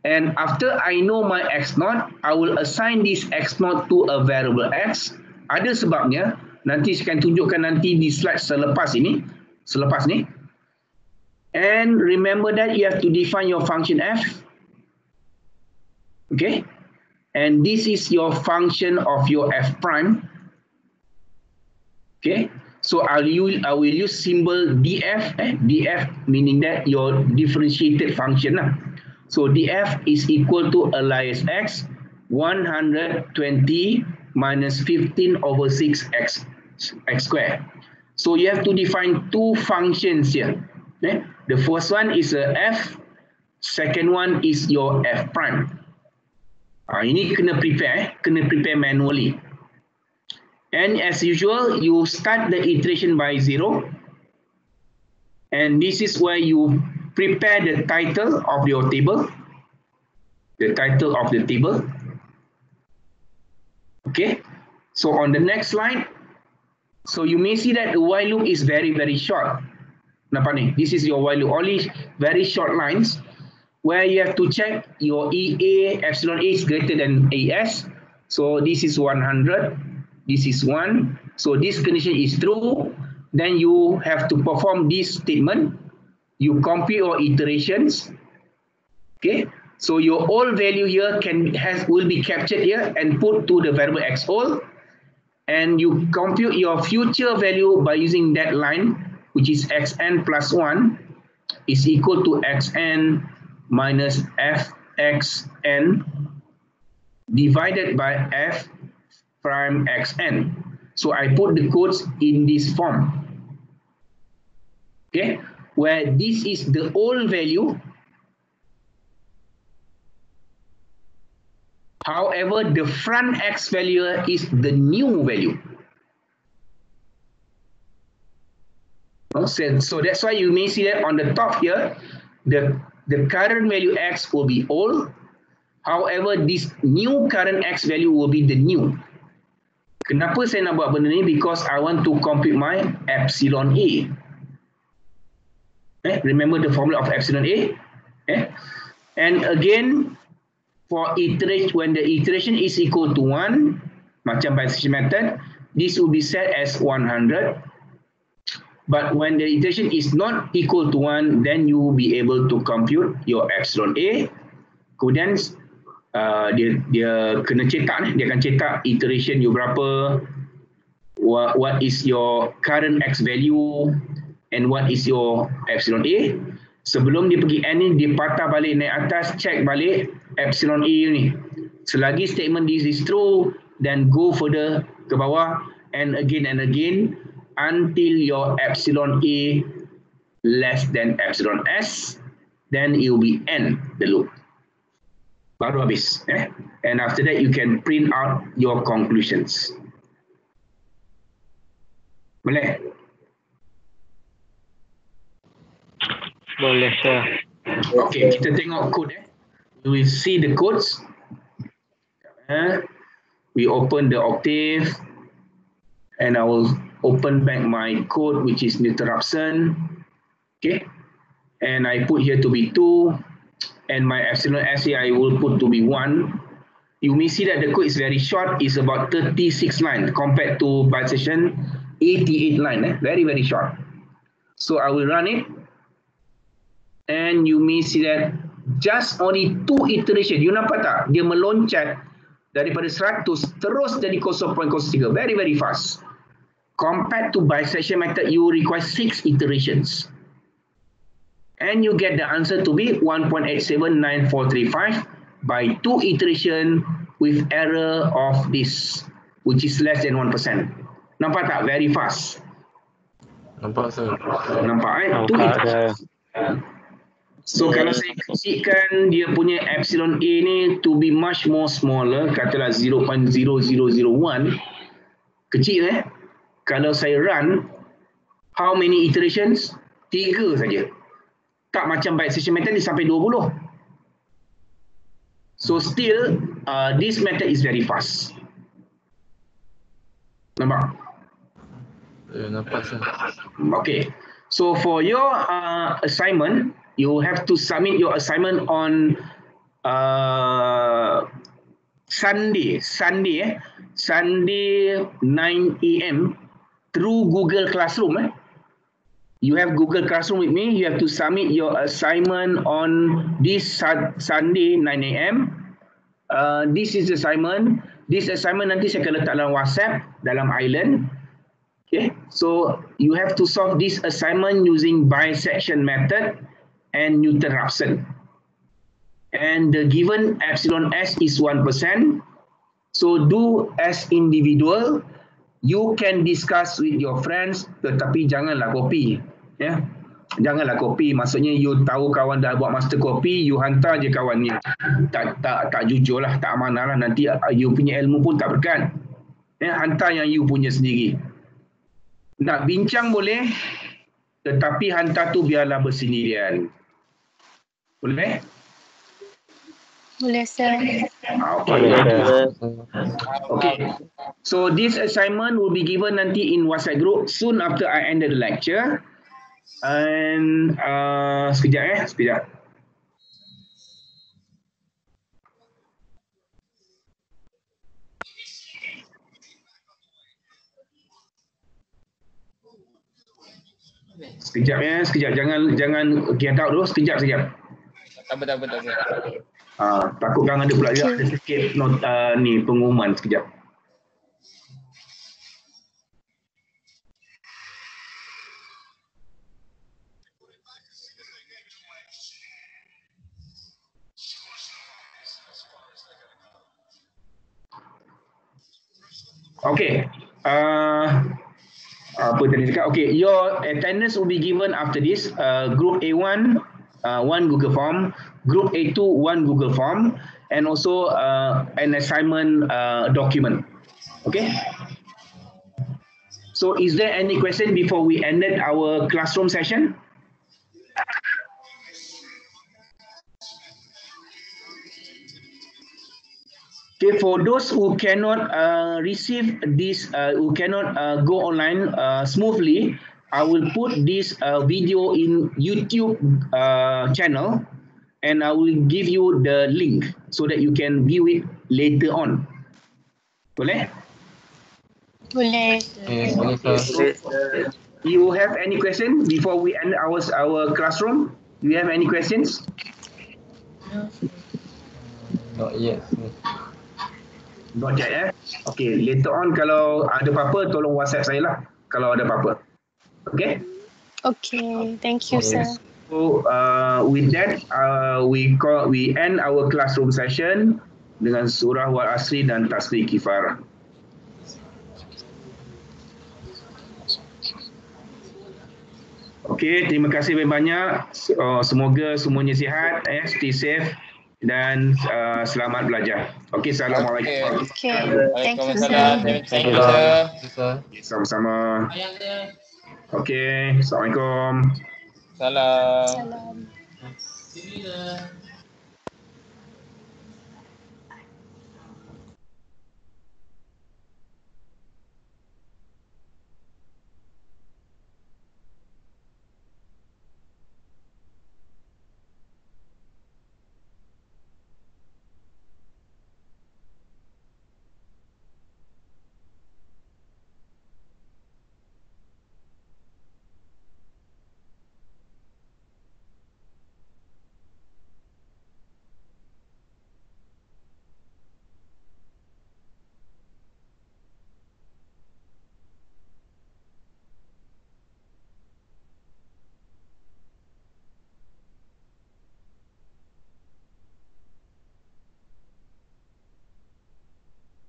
And after I know my x naught, I will assign this x naught to a variable x. Ada sebabnya, nanti saya akan tunjukkan nanti di slide selepas ini, selepas ni. And remember that you have to define your function f. Okay. And this is your function of your f prime. Okay. So I'll use, I will use symbol df, eh? df meaning that your differentiated function. Lah. So df is equal to alias x 120 minus 15 over 6 x, x squared. So you have to define two functions here. Eh? The first one is a f, second one is your f prime. Ah, ini kena prepare, eh? kena prepare manually. And as usual, you start the iteration by zero. And this is where you prepare the title of your table. The title of the table. Okay. So on the next slide, so you may see that the while loop is very, very short. Nampak? This is your while loop. Only very short lines where you have to check your EA epsilon A is greater than AS. So this is 100. this is 1. So this condition is true. Then you have to perform this statement. You compute your iterations. Okay. So your old value here can has will be captured here and put to the variable x old. And you compute your future value by using that line, which is xn plus 1 is equal to xn minus fxn divided by f prime xn. So I put the codes in this form. Okay, where this is the old value. However, the front x value is the new value. So, so that's why you may see that on the top here, the, the current value x will be old. However, this new current x value will be the new. Kenapa saya nak buat benda ni? Because I want to compute my epsilon A. Eh, remember the formula of epsilon A? Eh? And again, for iteration, when the iteration is equal to 1, macam bisection method, this will be set as 100. But when the iteration is not equal to 1, then you will be able to compute your epsilon A. Kemudian uh, dia dia kena cetak dia akan cetak iteration you berapa, what, what is your current x value and what is your epsilon A. Sebelum dia pergi N ni, dia patah balik naik atas, check balik epsilon A ni. Selagi statement this is true, then go further ke bawah and again and again until your epsilon A less than epsilon S, then it will be N, the loop. Baru habis. Eh? And after that, you can print out your conclusions. Boleh? Boleh sir. Okay, kita tengok code eh. We will see the codes. Eh? We open the octave and I will open back my code which is interruption. Okay. And I put here to be 2 and my epsilon s here I will put to be 1. You may see that the code is very short. It's about 36 lines compared to by session 88 line. Eh? Very, very short. So I will run it and you may see that just only two iteration. You nampak tak? Dia meloncat daripada 100 terus jadi 0.03. Very, very fast. Compared to bisection method, you require six iterations. And you get the answer to be 1.879435 by two iteration with error of this, which is less than 1%. Nampak tak? Very fast. Nampak sir. Nampak eh? Two Nampak iterations. dah. So kalau saya kecilkan dia punya epsilon A ni to be much more smaller, katalah 0.0001, kecil eh. Kalau saya run, how many iterations? Tiga saja. Tak macam byte session method ni sampai 20. So still, uh, this method is very fast. Nampak? Eh, nampak sir. Okay. So for your uh, assignment, you have to submit your assignment on uh, Sunday. Sunday, eh? Sunday 9 a.m. through Google Classroom. Eh? You have Google Classroom with me. You have to submit your assignment on this Sun- Sunday 9 a.m. Uh, this is assignment. This assignment nanti saya akan letak dalam WhatsApp dalam island. Okay, so you have to solve this assignment using bisection method and Newton-Raphson. And the given epsilon s is 1%. So do as individual. You can discuss with your friends tetapi janganlah copy. Ya. Yeah? Janganlah copy. Maksudnya you tahu kawan dah buat master copy, you hantar je kawan ni. Tak tak tak jujur lah, tak amanah lah. Nanti uh, you punya ilmu pun tak berkat. Ya, yeah? hantar yang you punya sendiri. Nak bincang boleh, tetapi hantar tu biarlah bersendirian. Boleh? Boleh sir. Boleh Okay. Okay. So this assignment will be given nanti in WhatsApp group soon after I ended the lecture. And uh, sekejap eh, sekejap. Sekejap ya, sekejap. Jangan jangan get out dulu. Sekejap, sekejap. Tak apa, tak apa, tak apa. Uh, takut kan ada pula okay. ada sikit not, uh, ni pengumuman sekejap. Okay. Uh, apa tadi cakap? Okay, your attendance will be given after this. Uh, group A1, uh, one Google Form. Group A2, one Google Form. And also uh, an assignment uh, document. Okay. So is there any question before we ended our classroom session? Okay, for those who cannot uh, receive this, uh, who cannot uh, go online uh, smoothly, I will put this uh, video in YouTube uh, channel and I will give you the link so that you can view it later on. Boleh? Boleh. Eh, boleh sir. You have any question before we end our our classroom? Do you have any questions? Not yet. Not yet eh? Okay, later on kalau ada apa-apa tolong WhatsApp saya lah kalau ada apa-apa. Okay? Okay, thank you, sir. So uh, with that uh, we call we end our classroom session dengan surah wal asri dan tasbih kifarah. Okey, terima kasih banyak-banyak. Uh, semoga semuanya sihat, eh, stay safe dan uh, selamat belajar. Okey, assalamualaikum. Okay, thank you, sir. Waalaikumsalam. Thank you, sir. Thank you, sir. Sama-sama. Okey, assalamualaikum. Salam. Salam. Sini dah.